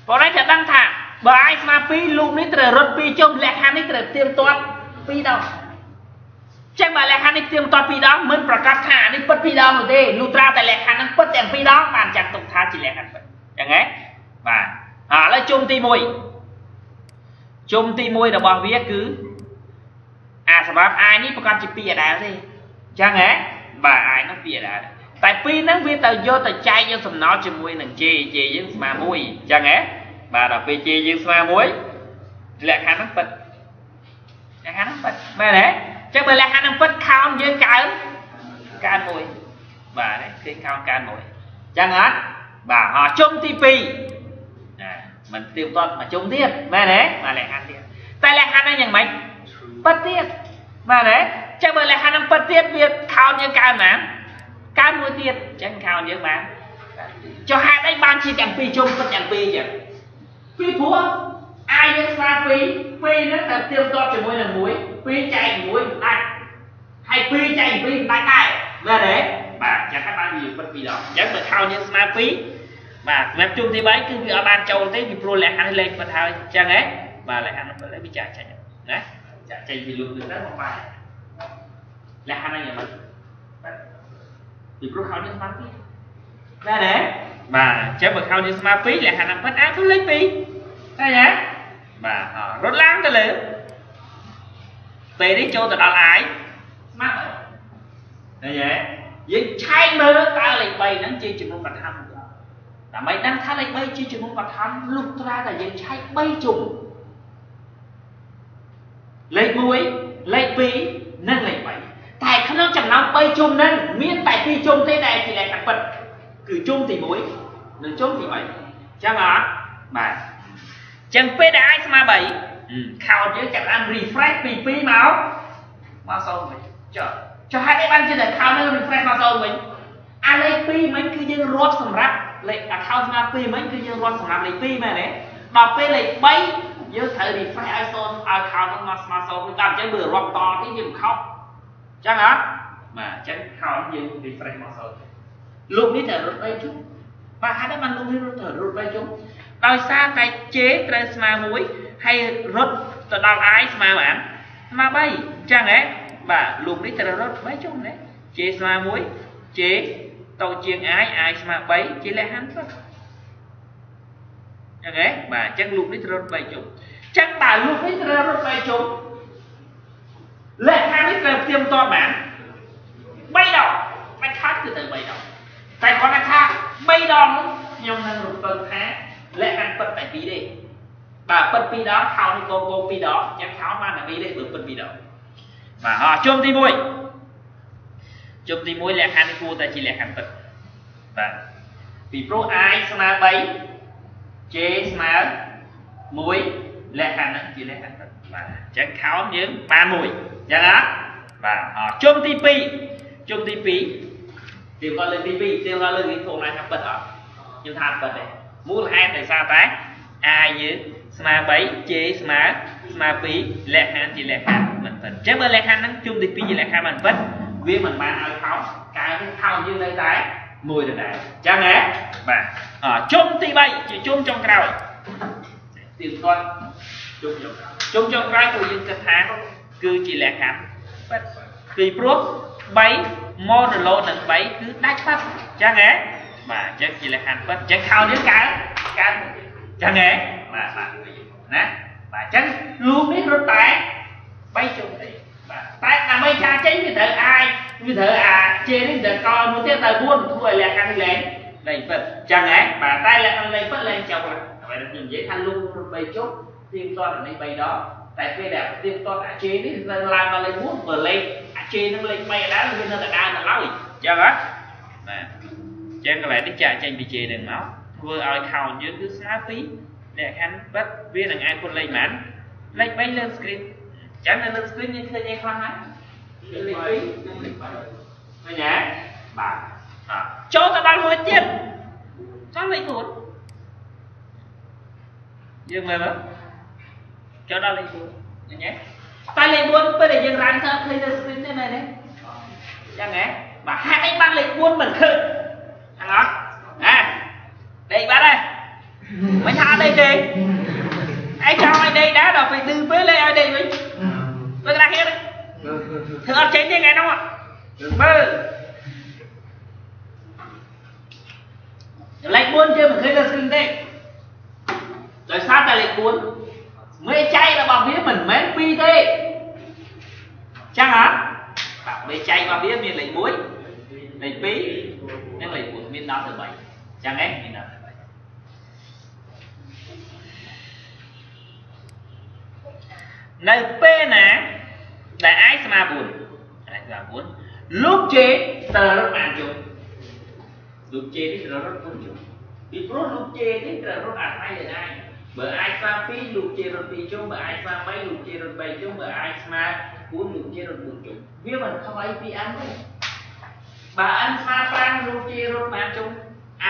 ប៉ុន្តែតែដឹងថាបើអាយស្មើ2លូកនេះត្រូវរត់2ជុំលក្ខខណ្ឌនេះត្រូវទៀមទាត់2ដងចឹងបើលក្ខខណ្ឌនេះទៀមទាត់2ដងមិនប្រកាសថានេះ ពិត2ដងនោះទេលុត្រាតែលក្ខខណ្ឌហ្នឹងពិតទាំង2ដងបានចាត់ទុកថាជាលក្ខខណ្ឌពិតចឹងហ៎បាទឥឡូវជុំទី1ជុំទី1របស់វាគឺអាសម្រាប់អាយនេះប្រកាសជា2អដែលទេចឹងហ៎បាទអាយនោះ2អដែលតែពីរហ្នឹងវាទៅយកទៅចែកយកសំណល់ជាមួយនឹង J J យើងស្មើ1អញ្ចឹងហ៎បាទដល់ពេល J យើងស្មើ1លក្ខខណ្ឌហ្នឹងពិតលក្ខខណ្ឌហ្នឹងពិតមែនទេអញ្ចឹងបើលក្ខខណ្ឌហ្នឹងពិតខោនយើងកើន កើន1បាទឃើញខោនកើន1អញ្ចឹងអត់បាទហោជុំទី2ណាមិនទៀមតមកជុំទៀតមែនទេបាទលក្ខខណ្ឌទៀតតែលក្ខខណ្ឌហ្នឹងយ៉ាងម៉េចពិតទៀតបាទទេអញ្ចឹងបើលក្ខខណ្ឌហ្នឹងពិតទៀតវាខោនយើងកើនណាកើតមួយទៀតអញ្ចឹងខោនយើងបានចុះហេតុអីបានជាទាំងពីរជុំពិតទាំងពីរអញ្ចឹងពីព្រោះអាយយើងស្មើពីរពីរហ្នឹងតែទៀមទាត់ជាមួយនឹងមួយពីរចែកមួយមិនដាច់ហើយពីរចែកពីរមិនដាច់ដែរ មែនទេបាទអញ្ចឹងហើយបានវាពិតពីរដងអញ្ចឹងបើខោនយើងស្មើពីរបាទសម្រាប់ជុំទី3គឺវាអត់បានចូលទេពីព្រោះលក្ខខណ្ឌលេខពិតហើយអញ្ចឹងហ៎បាទលក្ខខណ្ឌពិតវាចាក់ចេញណាចាក់ចេញពីលុបទៅទៅមកបាទលក្ខខណ្ឌហ្នឹងយ៉ាងម៉េចពីព្រោះខោយើងស្មើ2ដែរទេបាទអញ្ចឹងបើខោយើងស្មើ2លក្ខណៈពិតអាចគឺលេខ2ឃើញទេបាទរត់ឡើងទៅលើពេលនេះចូលទៅដល់ i ស្មើ ឃើញទេយើងឆែកមើលតើលេខ3ហ្នឹងជាចំនួនបឋមដើម្បីដឹងថាលេខ3ជាចំនួនបឋមលុះត្រាតែយើងឆែក3ជុំលេខ1លេខ2និងលេខ3តែក្នុងចំណោម3ជុំហ្នឹងមានតែ2ជុំទេដែលជាលក្ខណៈពិតគឺជុំទី1និងជុំទី3ចឹងអត់បាទចឹងពេលដែល i ស្មើ3 count យើងចាប់បាន refresh ពី2មកមក0វិញចុះ ចុះហេតុអីបានជាតែ count នឹង refresh មក0វិញអាលេខ2មិញគឺយើងរាប់សម្រាប់លេខ account ស្មើ2មិញគឺយើងរាប់សម្រាប់លេខ2មែនទេដល់ពេលលេខ3យើងត្រូវ refresh ឲ្យ0ឲ្យ count នឹងមកស្មើ0វិញដល់អញ្ចឹងមើលរាប់តនេះវាមិនខុសអញ្ចឹងហ៎បាទអញ្ចឹង count យើង refresh មក0លោកនេះត្រូវរត់3ជុំបាទហេតុអីបានលោកនេះត្រូវរត់3ជុំដោយសារតែ J ត្រូវស្មើ1ហើយរត់ទៅដល់ I ស្មើបានស្មើ3អញ្ចឹងហ៎ បាទលោកនេះត្រូវរត់3ជុំណា J ស្មើ1 J តូចជាង i i ស្មើ3ជាលក្ខខណ្ឌពិតអញ្ចឹងហ៎បាទអញ្ចឹងលូកនេះត្រូវរត់3ជុំអញ្ចឹងបើលូកនេះត្រូវរត់3ជុំលក្ខខណ្ឌនេះត្រូវផ្ទៀងផ្ទាត់បាន3ដងមិនខាត់គឺទៅ3ដងតែគាត់ថា3ដងនោះខ្ញុំនឹងរំពឹងថាលក្ខខណ្ឌពិតតែ2ទេបាទពិត2ដងខោនេះកងកង2ដងអញ្ចឹងខោបានតែ2ទេបើពិត2ដង បាទអជុំទី1ជុំទី1លក្ខខណ្ឌនេះគួរតែជាលក្ខខណ្ឌពិតបាទពីព្រោះ i ស្មើ3 j ស្មើ1លក្ខខណ្ឌហ្នឹងជាលក្ខខណ្ឌពិតបាទអញ្ចឹងខោមយើងបាន1អញ្ចឹងណាបាទអជុំទី2ជុំទី2ទៀងគាត់លើកទី2ទៀងគាត់លើកនេះធំណាស់ថាពិតអត់ខ្ញុំថាពិតទេមូលហេតុដោយសារតែ i យើង ស្មើ3 j ស្មើស្មើ2លក្ខខណ្ឌជាលក្ខខណ្ឌមិនពិតអញ្ចឹងបើលក្ខខណ្ឌហ្នឹងជុំទី2ជាលក្ខខណ្ឌមិនពិតវាមិនបានឲ្យខោកាយនេះខោយើងនៅតែមួយដដែលអញ្ចឹងហ៎បាទអជុំទី3ជាជុំចុងក្រោយទៀងគាត់ជុំចុងក្រោយជុំចុងក្រោយពួកយើងគិតថាគឺជាលក្ខខណ្ឌប៉ិតពីព្រោះ3 modulo នឹង3គឺដាច់ប៉ិតអញ្ចឹងហ៎បាទអញ្ចឹងជាលក្ខខណ្ឌប៉ិតអញ្ចឹងខោនេះកើកើអញ្ចឹងហ៎បាទបាទ ណាបាទអញ្ចឹងលូកនេះរត់តែ3ជុំទេតែដើម្បីចាចេញវាត្រូវអាចវាត្រូវអាជេនេះទៅកលមួយទៀតទៅ4ធ្វើឲ្យលក្ខខណ្ឌលែងលែងពិតអញ្ចឹងហ៎បាទតែលក្ខខណ្ឌលែងពិតលែងចប់ហើយហើយខ្ញុំនិយាយថាលុង3ជុំទៀងទាត់នេះ3ដងតែពេលដែលទៀងទាត់អាជេនេះនៅឡើងដល់លេខ4បើលេខអាជេនឹងលេខ3ដល់វានៅតែដើរទៅឡើយអញ្ចឹងហ៎បាទអញ្ចឹងកន្លែងនេះចាក់ចេញពីជេនឹងមកធ្វើឲ្យខោនយើងគឺស្មើពី លក្ខខណ្ឌពិតវានឹងអាចពុតលេខប៉ុន្មានលេខ3លើ screen ចឹងនៅលើ screen យើងឃើញអីខ្លះហើយលេខ2លេខ3ឃើញទេបាទចូលទៅដល់មួយទៀតចូលលេខ4យើងមើលមើលចូលដល់លេខ4ឃើញទេតែលេខ4ពេលដែលយើងរានទៅឃើញនៅ screen ទេមែនទេចឹងហ៎បាទហេតុអីបានលេខ4មិនឃើញអត់ណាដេកបាត់ហើយមិនថាដេកទេឯងចង់ឲ្យដេកដែរដល់ពេលឌឺពេលលេឲ្យ ដេកវិញមើលក្រាស់គ្នាធ្វើអត់ចេញទេថ្ងៃហ្នឹងមើលលេខ4ជើមិនឃើញនៅ screen ទេដោយសារតែលេខ4មេចៃរបស់វាមិនមែន2ទេចឹងហ៎បាទមេចៃរបស់វាមានលេខ1លេខ និងលេខ4មាន10ទៅ3ចឹងហ៎មាន10ទៅ3នៅពេលណាដែល i ស្មើ4 i ស្មើ4លូក j ត្រូវរត់បានជុំលូក j នេះត្រូវរត់4ជុំពីព្រោះលូក j នេះត្រូវរត់អាស្រ័យលើ i បើ i ស្មើ2លូក j រត់2ជុំបើ i ស្មើ3លូក j រត់3ជុំបើ i ស្មើ4លូក j រត់4ជុំវាមិនខ្វៃពី n ទេបើ n ស្មើ5លូក j រត់បានជុំ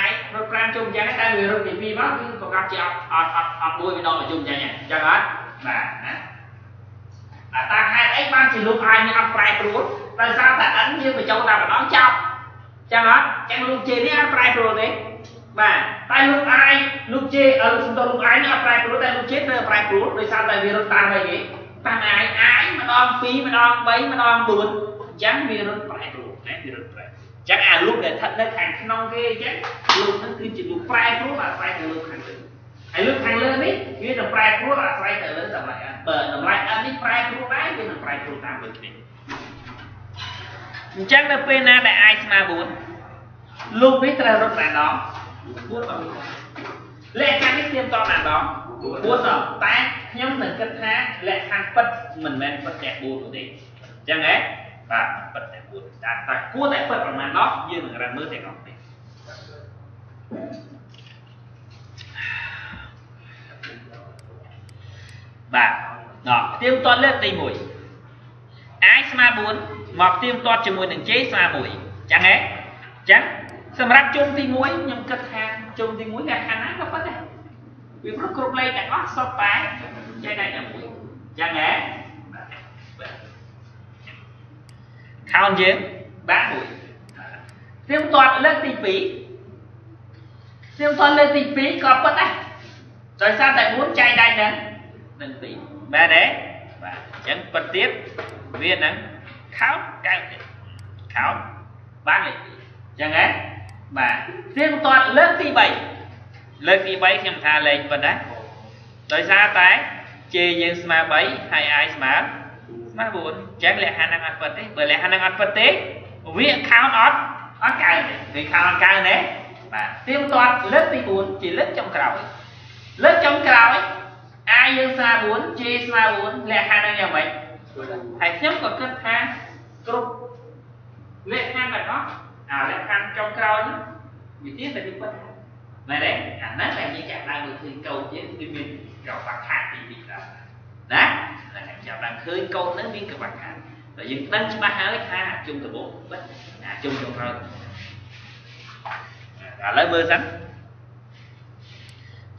i រត់5ជុំអញ្ចឹងតែវារត់ពី2មកគឺប្រកាសជាអត់អត់អត់អត់មួយម្ដងមកជុំអញ្ចឹងអញ្ចឹងអត់បាទណា តែតាហេតុអីបានជាលោកអាយនេះអត់ប្រែប្រួលដោយសារតែអិនយើងបញ្ចូលតែម្ដងចប់ចឹងអត់ចឹងលោកជេនេះអត់ប្រែប្រួលទេបាទតែលោកអាយលោកជេអឺសំដៅលោកអាយនេះអត់ប្រែប្រួលតែលោកជេត្រូវប្រែប្រួលដោយសារតែវារត់តាមអីគេតាមអាយអាយម្ដង2ម្ដង3ម្ដង4អញ្ចឹងវារត់ប្រែប្រួលណាវារត់ប្រែចឹងអាលោកដែលស្ថិតនៅខាងក្នុងគេអញ្ចឹងលោកហ្នឹងគឺជាលោកប្រែប្រួលអាស្រ័យទៅលើខាងលើ ហើយលើខាងលើនេះវាទៅប្រែប្រួលអាស្រ័យទៅលើតម្លៃអបើតម្លៃអនេះប្រែប្រួលដែរវានឹងប្រែប្រួលតាមដូចគ្នាអញ្ចឹងនៅពេលណាដែល i ស្មើ4លូកនេះត្រូវរត់បានដង4ដងលក្ខខណ្ឌនេះទៀមតណាដង4ដងតែខ្ញុំនឹងគិតថាលក្ខខណ្ឌពិតមិនមែនពិតតែ4ទេអញ្ចឹងហ៎បាទពិតតែ4តែតែគួរតែពិតប្រហែលដងយើងនឹងរកមើលទាំងអស់ទេ បាទដល់ផ្ទៀងផ្ទាត់លើកទី1 i ស្មើ4មកផ្ទៀងផ្ទាត់ជាមួយនឹង j ស្មើ1ចឹងហ៎ចឹងសម្រាប់ជុំទី1ខ្ញុំគិតថាជុំទី1លក្ខខណ្ឌណាក៏ប៉ុណ្ណេះវាគ្រប់គ្រប់លេខទាំងអស់សុទ្ធតែចេះតែតែមួយចឹងហ៎ខោនយើងបាទមួយទៀងទាត់លើកទី2ទៀងទាត់លើកទី2ក៏ប៉ុណ្ណេះដោយសារតែ4ចែកដៃនឹង នឹង2បាទទេបាទអញ្ចឹងប៉ុន្ទៀតវានឹងខោកៅខោបានលេខ2អញ្ចឹងហ៎បាទទៀងទាត់លើកទី3លើកទី3ខ្ញុំថាលេខប៉ុណ្ណាដោយសារតែជេយើងស្មើ3ហើយ i ស្មើស្មើ4អញ្ចឹងលក្ខខណ្ឌនឹងអត់ពិតទេបើលក្ខខណ្ឌនឹងអត់ពិតទេវាខោនអត់អត់កើទេវាខោនអត់កើទេបាទទៀងទាត់លើកទី4ជាលើកចុងក្រោយលើកចុងក្រោយ i យើងស្មើ4 j ស្មើ4លក្ខខណ្ឌនឹងយ៉ាងម៉េចហើយខ្ញុំក៏គិតថាគ្រប់លក្ខខណ្ឌទាំងអស់អាលក្ខខណ្ឌចុងក្រោយនេះវិធីតែវាពិតមែនទេអាហ្នឹងតែយើងចាប់ដើមមើលឃើញកូនយើងគឺមានកបាក់ខាតទី2ដែរណាតែចាប់ដើមឃើញកូនហ្នឹងមានកបាក់ខាតតែយើងដឹងច្បាស់ហើយថាជុំដំបូងពិតអាជុំចុងក្រោយឥឡូវមើលសិន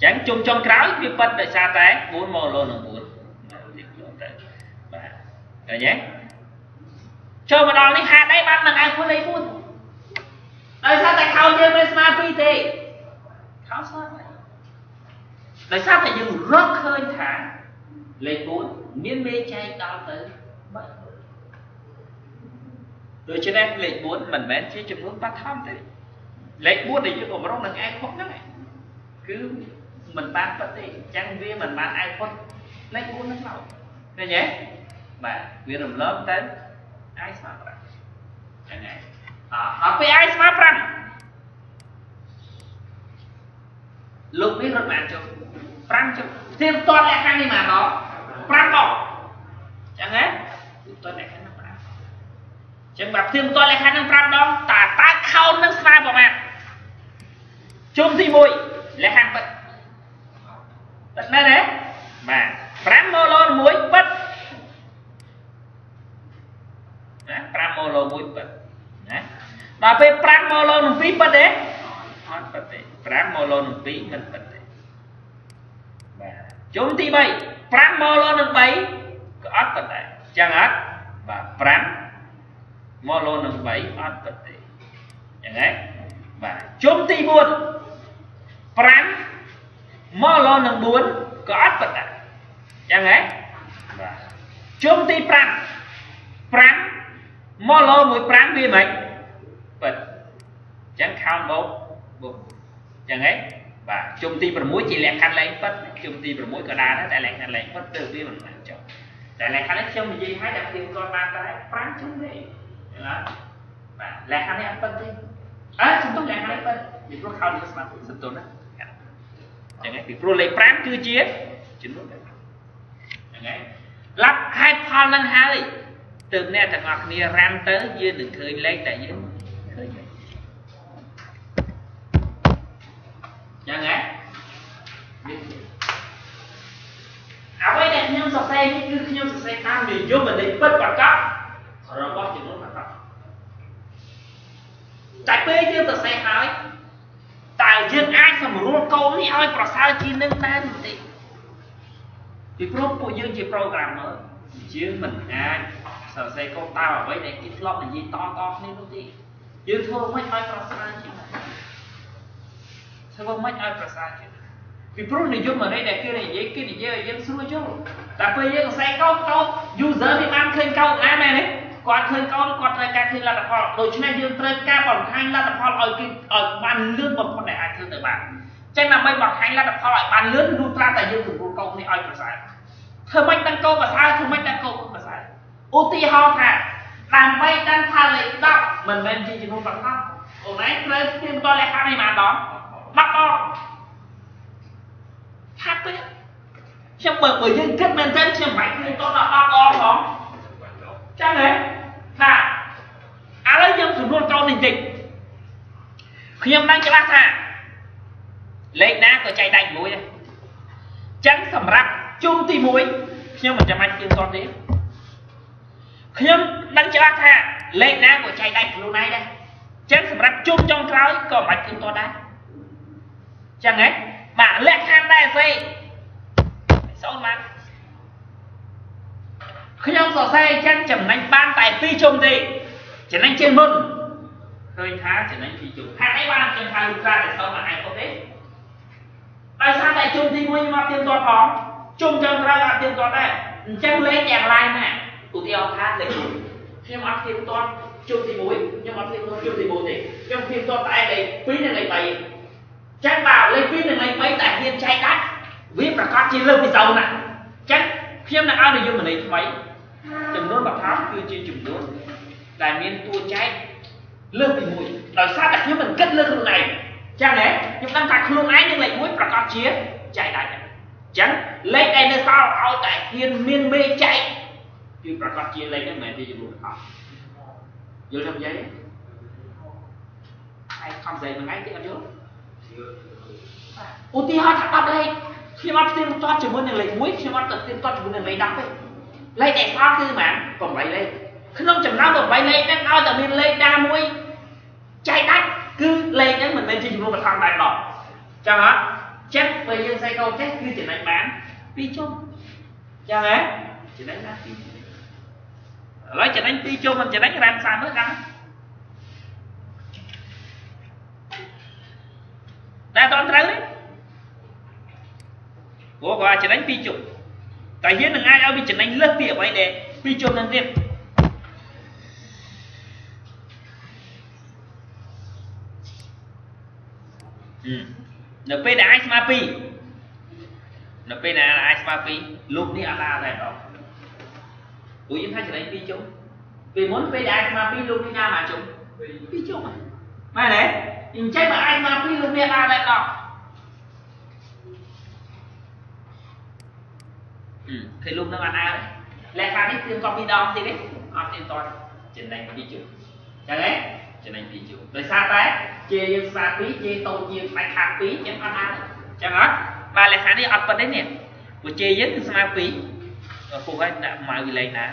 ចឹងជុំចុងក្រោយវាពិតដោយសារតែ4ម៉ូឡូនឹង4ទៀតយកទៅបាទឃើញទេចូលមកដល់នេះហេតុអីបាននឹងឲ្យខ្លួនលេខ4ដោយសារតែខោយើងមិនស្មើ2ទេខោស្មើដោយសារតែយើងរកឃើញថាលេខ4មានមេចែកដល់ទៅ3ដូច្នេះលេខ4មិនមែនជាចំនួនបឋមទេលេខ4ដែលយើងបំរុងនឹងឯខុសហ្នឹងគឺ មិនបានពិតទេអញ្ចឹងវាមិនបានឯខុសលេខ4ហ្នឹងឡើយឃើញទេបាទវារំលងទៅឯស្មើ5ចឹងឯងអដល់ពេលឯស្មើ5លោកនេះរត់បានចុះ5ចុះទៀមតលក្ខខណ្ឌនេះមកដល់5ដងចឹងហ៎ទៀមតលក្ខខណ្ឌចឹងបើផ្ទៀងផ្ទាត់លក្ខខណ្ឌនឹង5ដងតើតើខោននឹងស្មើប្រមាណជុំទី1លក្ខខណ្ឌពិ តពិតមែនទេបាទ5ម៉ូឡូ1ពិតណា5ម៉ូឡូ1ពិតណាដល់ពេល5ម៉ូឡូនឹង2ពិតទេអត់ពិតទេ5ម៉ូឡូនឹង2មិនពិតទេបាទជុំទី3 5ម៉ូឡូនឹង3ក៏អត់ពិតដែរចឹងអត់បាទ5មកលោនឹង3អត់ពិតទេយ៉ាងហ្នឹងបាទជុំទី4 5 មកលោនឹង4ក៏អត់ពិតដែរយ៉ាងហ្នឹងបាទជុំទី5 5មកលោមួយ5វាមិនពិតអញ្ចឹងខោនបោកបោកយ៉ាងហ្នឹងបាទជុំទី6ជាលក្ខខណ្ឌលែងពិតជុំទី6ក៏ដែរតែលក្ខខណ្ឌលែងពិតទើបវាមិនបានចុះតែលក្ខខណ្ឌនេះខ្ញុំនិយាយឲ្យតែខ្ញុំគាត់បានតែ5ជុំទេណាបាទលក្ខខណ្ឌនេះអត់ពិតទេអើសំទុះលក្ខខណ្ឌនេះពិតពីព្រោះខោនេះស្មាតសំទុះណា ចឹងឯងពីព្រោះលេខ5គឺជាចំនួនចឹងឯងឡាប់ហេតុផលនឹងហើយទើបអ្នកទាំងអស់គ្នារាំទៅយើងនឹងឃើញលេខតែយើងឃើញចឹងហ៎អ្វីដែលខ្ញុំសរសេរនេះគឺខ្ញុំសរសេរតាមនិយមន័យពិតប្រកបរបស់ចំនួនប្រកបតែពេលយើងសរសេរហើយតើយើងអាចសម្រួល កូននេះឲ្យប្រសើរជាងនឹងដែរទេពីព្រោះពួកយើងជា programmer យើងមិនអាចសរសេរកូដតាមអ្វីដែលគេធ្លាប់និយាយតតគ្នានោះទេយើងធ្វើមិនឲ្យប្រសើរជាងធ្វើមិនឲ្យប្រសើរជាងពីព្រោះនិយមន័យដែលគេនិយាយគេនិយាយឲ្យយើងស្រួលយល់តែពេលយើងសរសេរកូដកូដ user វាបានឃើញកូដណាមែនទេគាត់ឃើញកូនគាត់ត្រូវការឃើញលទ្ធផលដូច្នេះយើងត្រូវការបង្ហាញលទ្ធផលឲ្យគេឲ្យបានលឿនបំផុតដែលអាចធ្វើទៅបាន ចឹងដើម្បីបង្ហាញលទ្ធផលឲ្យបានលឿននោះត្រាតែយើងសម្រួលកូននេះឲ្យប្រសើរធ្វើម៉េចដឹងកូនប្រសើរធ្វើម៉េចដឹងកូនប្រសើរឧទាហរណ៍ថាដើម្បីដឹងថាលេខ10មិនមែនជាចំនួនប្រកបអូនឯងត្រូវព្រៀមតលក្ខខណ្ឌនេះមកដង10ដងថាទៅខ្ញុំបើបើយើងគិតមែនតើខ្ញុំមិនបាច់ព្រៀមតដល់10ដងផងចឹងហ៎បាទឥឡូវយើងសម្រួលកូននេះបន្តិចខ្ញុំដឹងច្បាស់ថា លេខណាក៏ចែកដាច់មួយដែរចឹងសម្រាប់ជុំទី1ខ្ញុំមិនចាំបាច់ទៀងទាត់ទេខ្ញុំដឹងច្បាស់ថាលេខណាក៏ចែកដាច់ខ្លួនឯងដែរចឹងសម្រាប់ជុំចុងក្រោយក៏មិនបាច់ទៀងទាត់ដែរចឹងហ៎បាទលក្ខខណ្ឌដែរស្អីសូនបានខ្ញុំសរសេរអញ្ចឹងចំណេញបានតែ2ជុំទេចំណេញជាងមុនឃើញថាចំណេញ2ជុំហេតុអីបានខ្ញុំហៅលោកតាតែសូនមកឯង ពុកទេដោយសារតែជុំទី1ខ្ញុំអត់ទៀងទាត់ផងជុំចុងក្រោយអត់ទៀងទាត់ដែរអញ្ចឹងលេខយ៉ាងឡាយណាឧទាហរណ៍ថាលេខ1ខ្ញុំអត់ទៀងទាត់ជុំទី1ខ្ញុំអត់ទៀងទាត់ជុំទី1ទេខ្ញុំទៀងទាត់តែលេខ2និងលេខ3ចឹងបើលេខ2និងលេខ3តែហ៊ានចែកដាច់វាប្រកាសជាលើសពី0ណាចឹងខ្ញុំនឹងឲ្យនិយមន័យថ្មីចំនួនបឋមគឺជាចំនួនដែលមានតួចែកលើសពី1ដោយសារតែខ្ញុំមិនគិតលើខ្លួនឯងចឹងហ៎ខ្ញុំដឹងថាខ្លួនឯងនឹងលេខ1ប្រកាសជា ចែកដាច់អញ្ចឹងលេខដែលនៅសល់ឲ្យតែហ៊ានមានមេចែកគឺប្រកាសជាលេខហ្នឹងមិនមែនជាចំនួនបឋមយល់ថាយ៉ាងម៉េចឯងខំស្អីមួយថ្ងៃទៀតអត់យល់ឧទាហរណ៍ថា10លេខខ្ញុំអត់ផ្ទៀងផ្ទាត់ជាមួយនឹងលេខ1ខ្ញុំអត់ទៅផ្ទៀងផ្ទាត់ជាមួយនឹងលេខ10ទេលេខដែលស្អប់គឺប៉ុន្មាន8លេខក្នុងចំណោម8លេខហ្នឹងឲ្យតែមានលេខណាមួយចែកដាច់គឺលេខហ្នឹងមិនមែនជាចំនួនបឋមដែរដល់ចឹងហ៎ ចឹងពេលយើងសេកោចេះគឺចំណេញបាន2ជុំចឹងហ៎ចំណេញបាន2ជុំឥឡូវចំណេញ2ជុំមិនចំណេញរ៉ានសាមើលកាន់តែតន់ត្រូវទេព្រោះគាត់ចំណេញ2ជុំតែយើងនឹងអាចឲ្យវាចំណេញលើសពីអ្វីដែល2ជុំនឹងទៀត នៅពេលដែលអាចស្មើ2នៅពេលដែលអាចស្មើ2លោកនេះអត់ដើរដែរដល់ព្រោះយើងថាចំណេញ2ជុំពេលមុនពេលដែលអាចស្មើ2លោកនេះដើរមកជុំ2ជុំមែនទេអញ្ចឹងបើអាចស្មើ2លោកនេះដើរដែរដល់ឃើញលោកនឹងអត់ដើរលក្ខខណ្ឌនេះគឺកប់ពីដងទៀតទេអត់ទៀតតចំណេញ2ជុំចឹងហ៎ ចំណេញ2ជុំដោយសារតែជាយើងស្មើ2ជាតូចជាងផ្នែកខាង2ចឹងអត់ដើរចឹងអត់បាទលក្ខខណ្ឌនេះអត់ប៉ុណ្្នេះនេះព្រោះជាយើងគឺស្មើ2ពុកឲ្យដាក់ម៉ៅវិលេងណា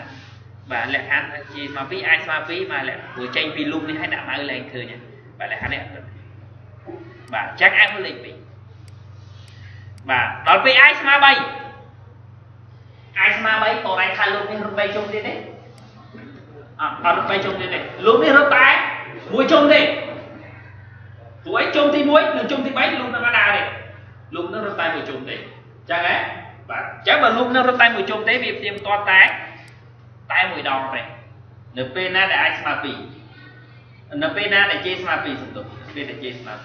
បាទលក្ខខណ្ឌជាស្មើ2អាចស្មើ2បាទព្រោះចេញពីលូកនេះឲ្យដាក់ម៉ៅលែងឃើញបាទលក្ខខណ្ឌនេះបាទចឹងអាចមើលលេខ2បាទដល់ពេលអាចស្មើ3អាចស្មើ3តរ៉ៃថាលោកនេះរត់3ជុំទៀតទេអត់អត់រត់3ជុំទៀតទេលោកនេះរត់តែ មួយជុំទេព្រោះអីជុំទី1និងជុំទី3លោកនឹងអត់ដើរទេលោកនឹងរត់តែមួយជុំទេចឹងហ៎បាទចឹងបើលោកនឹងរត់តែមួយជុំទេវាព្រាមតតតែតែមួយដងទេនៅពេលណាដែលអាចស្មើ2នៅពេលណាដែលជេស្មើ2សំទុះពេលដែលជេស្មើ2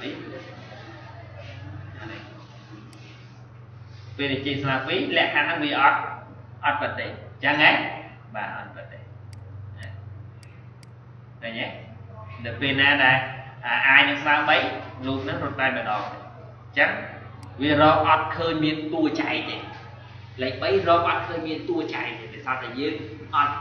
ពេលដែលជេស្មើ2លក្ខខណ្ឌហ្នឹងវាអត់អត់ពិតទេចឹងហ៎បាទអត់ពិតទេឃើញទេ នៅពេលណាដែលអាយនឹងស្មើ3លោកនឹងរត់តែម្ដងអញ្ចឹងវារកអត់ឃើញមានតួចែកទេលេខ3រកអត់ឃើញមានតួចែកទេដោយសារតែយើងអត់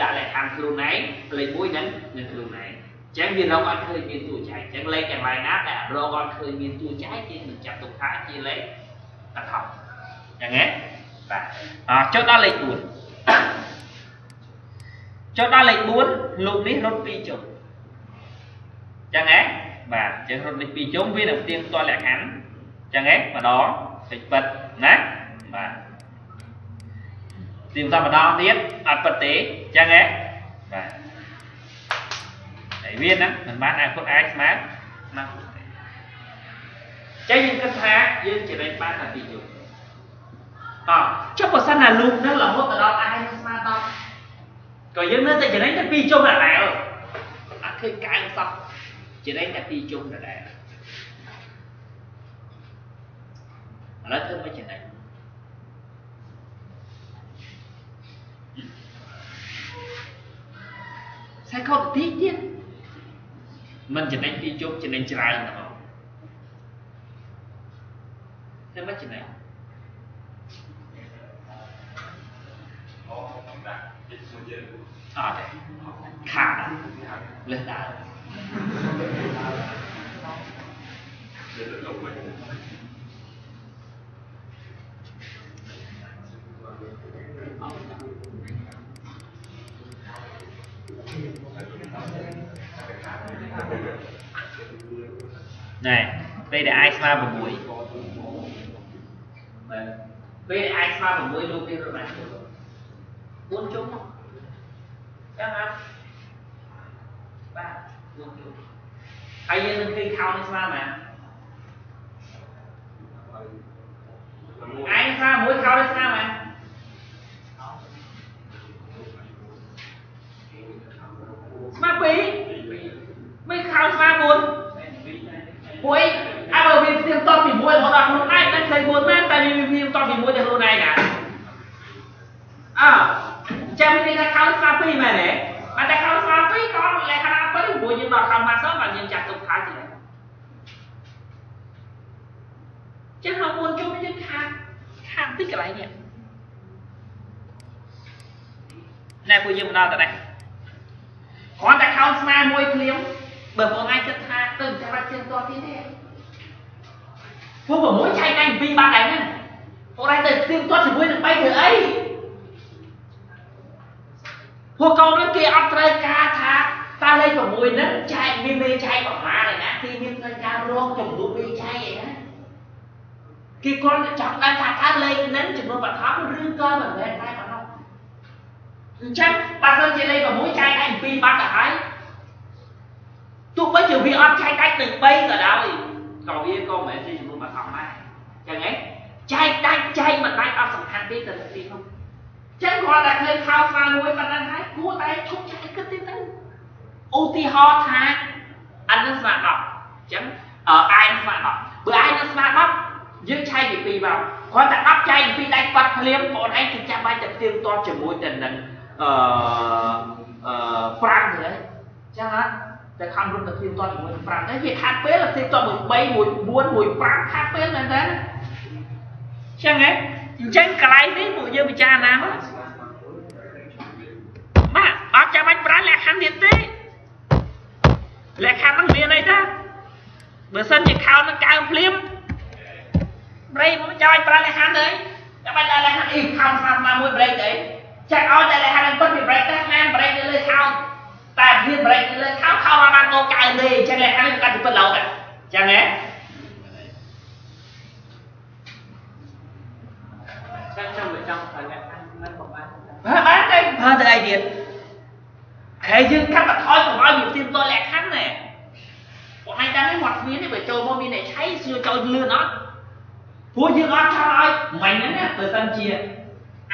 ដាក់លក្ខខណ្ឌខ្លួនឯងលេខ1នឹងនឹងខ្លួនឯងអញ្ចឹងវារកអត់ឃើញមានតួចែកអញ្ចឹងលេខទាំងឡាយណាដែលរកអត់ឃើញមានតួចែកគេនឹងចាត់ទុកថាជាលេខតថោអញ្ចឹងហ៎បាទអចុះដល់លេខ4ចុះដល់លេខ4លោកនេះរត់2ចុង ចឹងហ៎បាទចឹងរត់នេះ2ជុំវានឹងផ្ទៀងផ្ទាល់លក្ខខណ្ឌចឹងហ៎ម្ដងពេចពិតណាបាទទៀងតែម្ដងទៀតអត់ពិតទេចឹងហ៎បាទហើយវាហ្នឹងមិនបានឲ្យពុតអាចស្មើស្មើចឹងយើងគិតថាយើងចំណេញបានតែ2ជុំអចុះបើសិនណាលូកហ្នឹងរហូតទៅដល់អាយនឹងស្មើដល់ក៏យើងនៅតែចំណេញតែ2ជុំដដែលអត់ឃើញកើសោះចំណេញតែ2ជុំដដែលឥឡូវធ្វើមិនចំណេញខ្សែ ខុសតិចទៀតមិនចំណេញ2ជុំចំណេញច្រើនហ្មងធ្វើមិនចំណេញអត់ទេខាតលើ này, đây là asma và muối đây là asma và muối luôn rồi bạn? Bốn chúng không? các bạn. Ba. ស្មើ6លោកវារត់បាន4ជុំមកចឹងហ่าបាទ4ជុំហើយយើងនឹងឃើញខោនេះស្មើមែនឯងស្មើមួយខោនេះស្មើមែនស្មើ2មិនខោស្មើ4មួយអើបើវាទៀងតពីមួយរហូតដល់ខ្លួនឯងនឹងឃើញ4មែនតែវាវាទៀងតពីមួយទៅខ្លួនឯងណាអើចាំនេះថាខោស្មើ2មែនទេបើតែខោស្មើ2ក៏លក្ខណៈ2ព្រោះយើងដល់ខោម៉ាសបានយើងចាត់ទុកខោទីណាចឹងហៅ4ជុំយើងខាតខាតទីកន្លែងនេះ ណែពួកយើងមកដល់តនេះគ្រាន់តែខោស្មើមួយភ្លាមបើបងឯងគិតថាទៅចាំបាច់ជើងតទៀតទេពួក6ចែកតែ2បាត់ដែរហ្នឹងពួកឯងទៅទៀងទាត់ជាមួយនឹង3ធ្វើអីពួកកូននេះគេអត់ត្រូវការថាតើលេខ6ហ្នឹងចែកមានមេចែកប្រមាណឯណាគេមានត្រូវការរងចំនួនមេចែកឯណាគេគ្រាន់តែចង់ដឹងថាតើលេខហ្នឹងចំនួនបឋមឬក៏មិនមែនតែប៉ុណ្ណោះ អញ្ចឹងបើសិនជាលេខ6ចែកតែ2បាត់ទៅហើយទោះបីជាវាអត់ចែកដាច់នឹង3ក៏ដោយក៏វាក៏មិនមែនជាចំនួនបឋមដែរចឹងហ៎ចែកដាច់ចែកមិនដាច់អត់សំខាន់ទេទៅទីនោះចឹងគាត់តែឃើញខោស្វាមួយប៉ុណ្ណឹងហើយគួរតែឈប់ចែកគិតទៀតទៅឧទាហរណ៍ថាអានឹងស្មើ10អញ្ចឹងអឺអាយស្មើ10បើអាយនឹងស្មើ10យើងឆែកពី2មកគាត់តែ10ចែកពី2ដាច់បាត់ភ្លាមបងឯងគឺចាំបាច់តែទៀងទាត់ជាមួយទៅនឹង អឺអឺ5ទៅហើយចឹងហ่าតែខំរត់ទៅទៀងទាត់ជាមួយនឹង5តែវាខាត់ពេលទៀងទាត់មួយ3មួយ4មួយ5ខាត់ពេលមែនទេចឹងហ៎អញ្ចឹងកន្លែងនេះពួកយើងពិចារណាមកបាទអត់ចាំបាច់ប្រើលក្ខខណ្ឌទៀតទេលក្ខខណ្ឌហ្នឹងមានអីតាបើសិនជាខោនឹងកើភ្លាមប្រេកមកចាំបាច់ប្រើលក្ខខណ្ឌទេចាំបាច់ដល់លក្ខខណ្ឌអីខោស្មាស្មាមួយប្រេកទេ ចាក់ឲ្យតែលក្ខខណ្ឌហ្នឹងពិតពីប្រេកតែណាប្រេកនៅលើខោតែវាប្រេកនៅលើខោខោមកបានមកកើទេអញ្ចឹងលក្ខខណ្ឌនេះកាត់ពីពិតឡូតអញ្ចឹងហ៎ចាំចាំវាចង់ប្រើលក្ខខណ្ឌមិនប្រហែលបាទបានតែប្រើទៅអីទៀតហើយយើងកាត់បន្ថយកុំឲ្យវាទៀមតលក្ខខណ្ឌណាបងឯងដឹងទេមាត់គ្មានទេបើចូលមកមានតែឆៃស្រួលចូលលឿនអត់ព្រោះយើងអត់ចង់ឲ្យមិញហ្នឹងណាបើសិនជា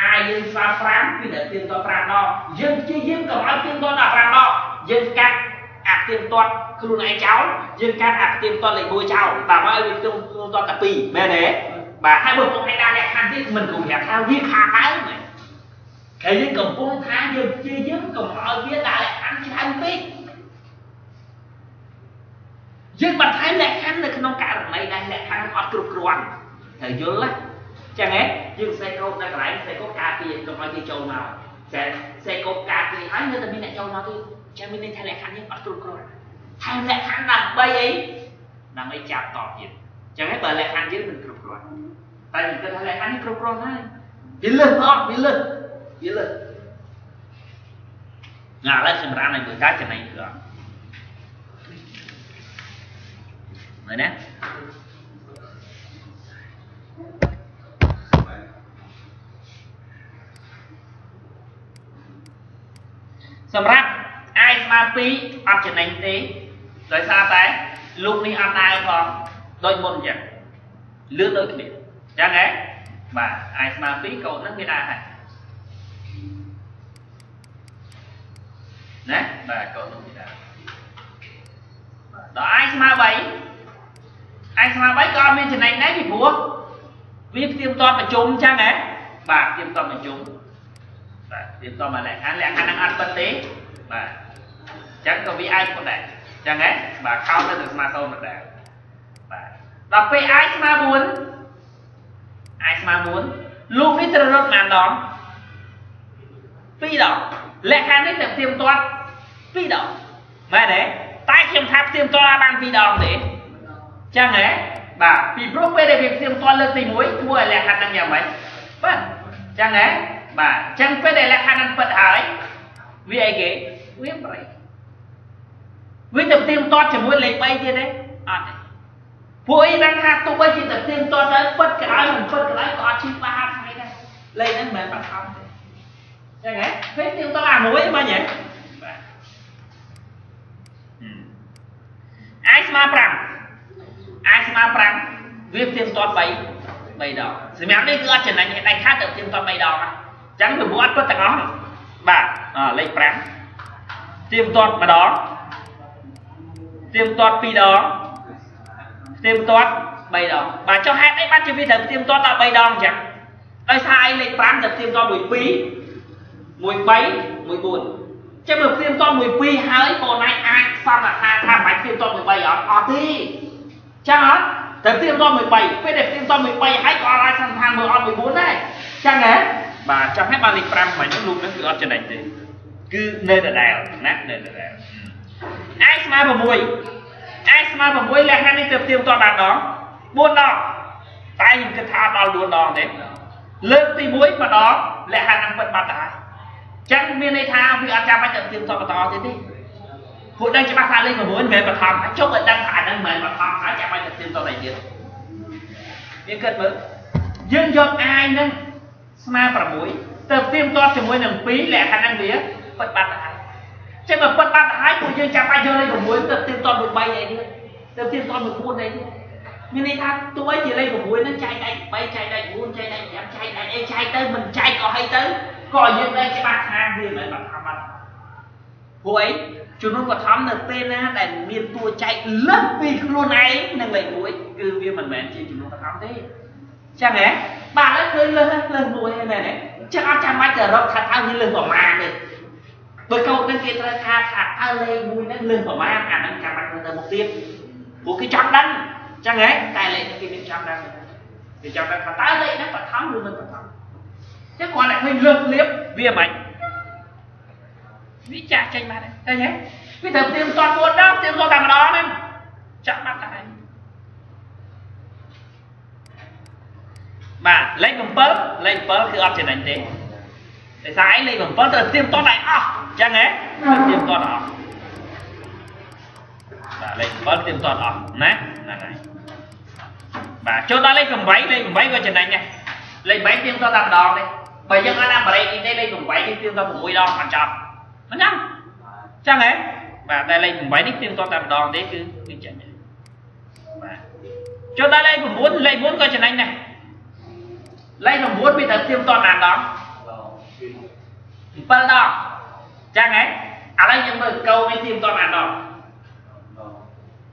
អាយើងស្វា5គឺតែទៀមត5ដងយើងព្យាយាមកុំឲ្យទៀមតដល់5ដងយើងកាត់អាទៀមតខ្លួនឯងចោលយើងកាត់អាទៀមតលេខ1ចោលតាមឲ្យវាទៀមតតែ2មែនទេបាទហើយបើបងឯងដាក់លក្ខខណ្ឌទៀតមិនគំប្រាប់ថាវាខាតហើយមែនហើយយើងកំពុងថាយើងព្យាយាមកុំឲ្យវាដាក់លក្ខខណ្ឌច្រើនពេកយើងបន្ថែមលក្ខខណ្ឌនៅក្នុងករណីដែលលក្ខខណ្ឌអត់គ្រប់គ្រាន់ត្រូវយល់ណា ចឹងហ៎យើងសេកូបនៅកន្លែងសេកូបការពារកុំឲ្យគេចូលមកតែសេកូបការពារហើយនៅតែមានអ្នកចូលមកទៀតចាំមានន័យថាលក្ខខណ្ឌនេះអត់គ្រប់គ្រាន់ថែមលក្ខខណ្ឌដើម្បីអីដើម្បីចាប់តបទៀតចឹងហ៎បើលក្ខខណ្ឌយើងមិនគ្រប់គ្រាន់តែយើងគិតថាលក្ខខណ្ឌនេះគ្រប់គ្រាន់ហើយវាលឹះអត់វាលឹះវាលឹះណាឥឡូវសម្រាប់ឲ្យមើលតើចំណៃគឺអត់មើលណា សម្រាប់អាយស្មើ2អត់ចំណេញទេដោយសារតែលោកនេះអត់ដើរផងដូចមុនអញ្ចឹងលឿនដូចគ្នាអញ្ចឹងហ៎បាទអាយស្មើ2កូនហ្នឹងវាដើរហើយណាបាទកូននោះវាដើរដល់អាយស្មើ3អាយស្មើ3ក៏អត់មានចំណេញដែរពីព្រោះវាផ្ទៀងទាត់ប្រជុំអញ្ចឹងហ៎បាទផ្ទៀងទាត់ប្រជុំ បាទផ្ទៀងទាត់មកលក្ខខណ្ឌលក្ខខណ្ឌហ្នឹងអត់ពិតទេបាទអញ្ចឹងក៏វាអាចប៉ុណ្ណេះអញ្ចឹងហ៎បាទខោនៅទៅស្មើសូន្យដែរបាទដល់ពេលអាយស្មើ4អាយស្មើ4លោកនេះត្រូវរត់ប៉ុន្មានដង2ដងលក្ខខណ្ឌនេះតែផ្ទៀងទាត់2ដងមែនទេតែខ្ញុំថាផ្ទៀងទាត់បាន2ដងទេចឹងហ៎បាទពីព្រោះពេលដែលវាផ្ទៀងទាត់លើកទី1ធ្វើឲ្យលក្ខខណ្ឌហ្នឹងយ៉ាងម៉េចបាទចឹងហ៎ បាទចឹងពេលដែលលក្ខខណ្ឌហ្នឹងពិតហើយវាអីគេវាប្រេកវាទៅផ្ទៀងទាត់ជាមួយលេខ3ទៀតទេអត់ទេពួកអីដឹងថាទោះបីជាតែទៀងទាត់ទៅពិតក៏ឲ្យមិនពិតក៏ដោយក៏អត់ឈឺបាហាថ្ងៃដែរលេខហ្នឹងមិនមែនបាត់ខំទេចឹងហ៎ពេលទៀងទាត់អាមួយមិញហ៎បាទអាយស្មើ5អាយស្មើ5វាទៀងទាត់3 3ដងសម្រាប់នេះគឺអត់ចំណេញទេដៃខាត់ទៅទៀងទាត់3ដងអញ្ចឹងវាអត់ពិតទាំងអស់បាទលេខ5ទៀងទាត់ម្ដងទៀងទាត់2ដងផ្ទៀងទាត់3ដងបាទចុះហេតុអីបានជាវាត្រូវផ្ទៀងទាត់ដល់3ដងអញ្ចឹងដោយសារអីលេខ5ទៅផ្ទៀងទាត់1 2 1 3 1 4ចាំមើលផ្ទៀងទាត់1 2ហើយបងណៃអាចសន្និដ្ឋានថាមិនបាច់ផ្ទៀងទាត់1 3អត់អត់ទេចឹងអត់តែផ្ទៀងទាត់1 3ពេលដែលផ្ទៀងទាត់1 3ហើយក៏អាចសន្និដ្ឋានមើលអត់1 4ដែរចឹងហ៎ បាទចឹងហើយបានលេខ5មិនហ្នឹងលោកនឹងគឺអត់ចំណេញទេគឺនៅដដែលណានៅដដែលអាចស្មើ6ឯស្មើ6លក្ខណៈនេះទៅផ្ទៀងទាត់បានដង4ដងតែខ្ញុំគិតថាដល់4ដងទេលើកទី1ម្ដងលក្ខណៈពិតបាត់ដែរចឹងមានន័យថាវាអត់ចាំបាច់ទៅផ្ទៀងទាត់បន្តទៀតទេពួកដឹងច្បាស់ថាលេខ6មិនមែនបឋមជុកឲ្យដឹងថាហ្នឹងមិនមែនបឋមហើយចាំបាច់ទៅផ្ទៀងទាត់អីទៀតវាគិតមើលយើងយកអាយហ្នឹង ស្មើ6ទៅផ្ទៀងទាត់ជាមួយនឹង2លក្ខណៈហ្នឹងវាពិតបាត់ដែរចឹងបើពិតបាត់ទៅហើយពួកយើងចាំបាច់យកលេខ6ទៅទៀមតន់មួយ3អីទៀតទៅទៀមតន់មួយ4អីទៀតមានន័យថាទោះបីជាលេខ6ហ្នឹងចែកដៃ3ចែកដៃ4ចែកដៃ5ចែកដៃអីចែកទៅមិនចែកក៏ហីទៅក៏យើងដឹងច្បាស់ថាវាមិនបាត់ធម្មតាព្រោះអីជំនុំបឋមនៅពេលណាដែលមានតួចែកលើសពីខ្លួនឯងនឹងលេខ1គឺវាមិនមែនជាជំនុំបឋមទេ ចឹងហ៎បាទហើយគឺលើសលើស1ហ្នឹងមែនទេចឹងអត់ចាំបាច់ទៅរកថាតើវាលើសប្រមាណទេបើកូននឹងគេត្រូវថាថាតើលេខមួយហ្នឹងលឿនប្រមាណអាហ្នឹងចាំបាច់ទៅមុខទៀតព្រោះគេចង់ដឹងអញ្ចឹងហ៎តែលេខហ្នឹងគេមានចង់ដឹងគេចង់ដឹងថាតើលេខហ្នឹងបឋមឬមិនបឋមអញ្ចឹងគាត់តែឃើញលើកលៀបវាមិនវាចាស់ចេញមកដែរឃើញទេវាត្រូវទៀមតន់4ដងទៀមតន់តែម្ដងហ្នឹងចាក់បាត់តែ បាទលេខ7លេខ7គឺអត់ចំណេញទេដោយសារឯងលេខ7ត្រូវទៀមតន់ឲ្យអស់អញ្ចឹងហ៎ត្រូវទៀមតន់អស់បាទលេខ7ទៀមតន់អស់ណាហ្នឹងហើយបាទចូលដល់លេខ8លេខ8ក៏ចំណេញដែរលេខ8ទៀមតន់តែម្ដងទេបើយើងអត់អាប្រេកនេះទេលេខ8នេះទៀមតន់6ដងបានចប់មិនចឹងអញ្ចឹងហ៎បាទតែលេខ8នេះទៀមតន់តែម្ដងទេគឺគឺចេញដែរបាទចូលដល់លេខ9លេខ9ក៏ចំណេញដែរ លេខ9វាត្រូវទៀមតន់ណាដង7ដងចឹងហ៎ឥឡូវយើងមើលកោនេះទៀមតន់អាដង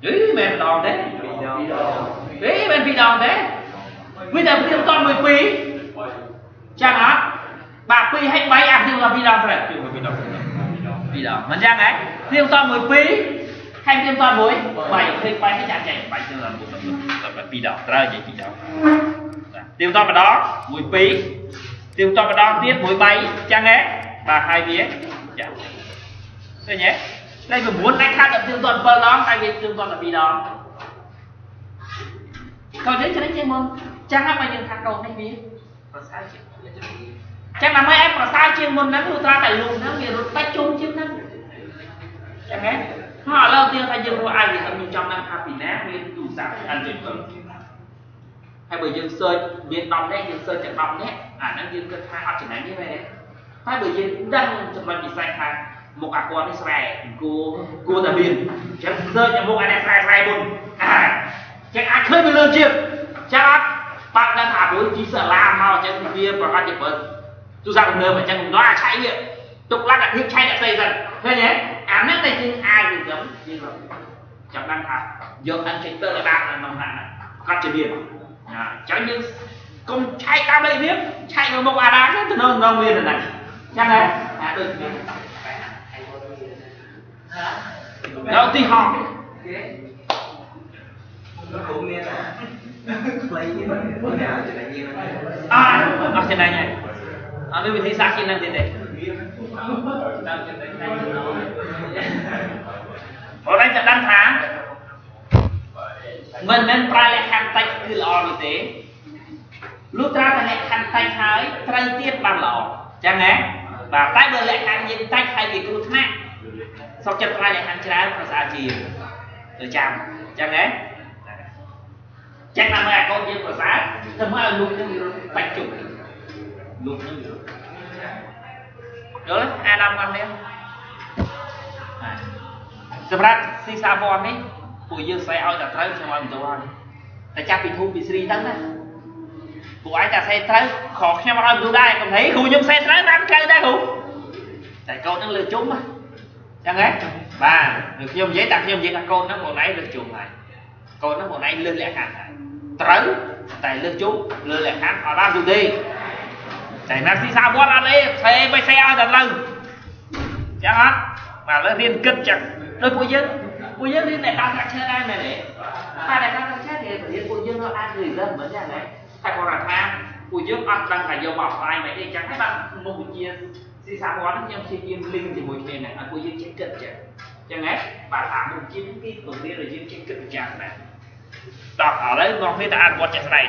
អីមិនដងទេ2ដងអីមិន2ដងទេវាតែទៀមតន់មួយពីរចឹងអត់បាទ2ហើយ3អាទៀមតន់2ដងត្រូវ ទៀម2ដង2ដងមិនចឹងហ៎ទៀមតន់មួយពីរហើយទៀមតន់មួយ3ឃើញ3នេះចាក់ចែក3ទៀមតន់2ដងត្រូវនិយាយ2ដងទៀមតន់ម្ដងមួយពីរទៀមតន់ម្ដងទៀតមួយ3ចឹងហ៎បាទហើយវាចាឃើញទេលេខ9ដាច់ខាតដល់ទៀងទាត់7ដងតែវាទៀងទាត់12ដងកូននេះច្រេះជាងមុនចឹងហើយបើយើងថាកូននេះវាប្រសើរជាងចឹងដើម្បីឲ្យប្រសើរជាងមុនហ្នឹងលុះត្រាតែលោក ហ្នឹងវារត់តិចជុំជាងហ្នឹងចឹងហ៎ហើយឥឡូវទៀតថាយើងរកអាយវាខ្ញុំចង់ដឹងថាពីណាមានទូរស័ព្ទអានចេញទៅហើយបើយើង search មាន10នាក់យើង search ទាំង10នាក់អាហ្នឹងយើងគិតថាអត់ចំណេញទេមែនទេហើយបើយើងដឹងចំណុចពិសេសថាមុខអាគាត់នេះស្រែគួរគួរតែមានអញ្ចឹងសើចមុខអានេះស្រែស្រែមុនអាចឹងអាចឃើញវាលឿនជាងចឹងអត់បាក់ដឹងថាព្រោះជីសាឡាមកអញ្ចឹងវាប្រកាសជាបើទូរស័ព្ទទំនើបអញ្ចឹងមិនអាចឆៃវាទុកឡើងអាភាពឆៃអ្នកផ្សេងសិនឃើញទេអានេះតែយើងអាចវាចឹងយើងចាំដឹងថាយកអានចេញទៅដាក់នៅក្នុងហ្នឹងប្រកាសជាមាន អញ្ចឹងយើងកុំឆែកតាមលេខវាឆែកនៅមុខអាដាទៅនៅក្នុងវាហ្នឹងចឹងហ៎អាដូចគ្នាដល់ទីហោ cũng nghe là play với mình bữa nào cho đại nhiên អត់អត់ចំណេញហើយអត់ មានវិធីសាស្ត្រជាងនឹងទៀតទេបងឯងจะដឹងថាមិនមែនប្រើលក្ខខណ្ឌតិចគឺល្អនោះទេលុះត្រាតែលក្ខខណ្ឌតិចហើយត្រូវទៀតបានល្អចឹងហ៎បាទតែបើលក្ខខណ្ឌយើងតិចហើយវាគ្រោះថ្នាក់សុខចិត្តប្រើលក្ខខណ្ឌច្រើនប្រសើរជាទៅចាំចឹងហ៎ចឹងណាមើលអាកូនយើងប្រសើរទៅមើលឲ្យលុបនឹងវារត់បាច់ជុំលុបនឹងវារត់យល់ទេអាដាមគាត់នេះសម្រាប់ស៊ីសាវ័ននេះ ពួកយើងស្អីឲ្យតែត្រូវខ្ញុំឲ្យបន្ទូហើយតែចាប់ពីធូពីស្រីទៅណាពួកឯងតែសេត្រូវខកខ្ញុំឲ្យបន្ទូដែរកំហីគ្រូខ្ញុំសេត្រូវតាមត្រូវដែរគ្រូតែកូននឹងលើជុំណាចឹងហ៎បាទគឺខ្ញុំនិយាយតែខ្ញុំនិយាយថាកូនហ្នឹងខ្លួនឯងលើជុំហើយកូនហ្នឹងខ្លួនឯងលើលក្ខខណ្ឌហើយត្រូវតែលើជុំលើលក្ខខណ្ឌអត់បានទូទេតែណាស៊ីសាវ័នអត់អីសេមិនសេឲ្យតែត្រូវចឹងអត់បាទឥឡូវរៀនគិតចឹងដូចពួកយើង ពួកយើងរៀនតែតាមកាឈើដែរមែនទេតែតែតាមកាឈើរៀនរៀនពួកយើងនៅអាចរៀនមិនមែនទេតែគាត់ថាពួកយើងអត់ដឹងថាយកមកផ្សាយមិនទេចឹងហើយបាទមុខវិជ្ជាស៊ីសាវ័នខ្ញុំព្យាយាមលីងជាមួយគ្នាហ្នឹងឲ្យពួកយើងចេះគិតចឹងចឹងហ៎បាទអាមុខវិជ្ជានេះគឺបង្រៀនឲ្យយើងចេះគិតពិចារណាដល់ឥឡូវមកគ្នាទៅអនុវត្តជាក់ស្ដែង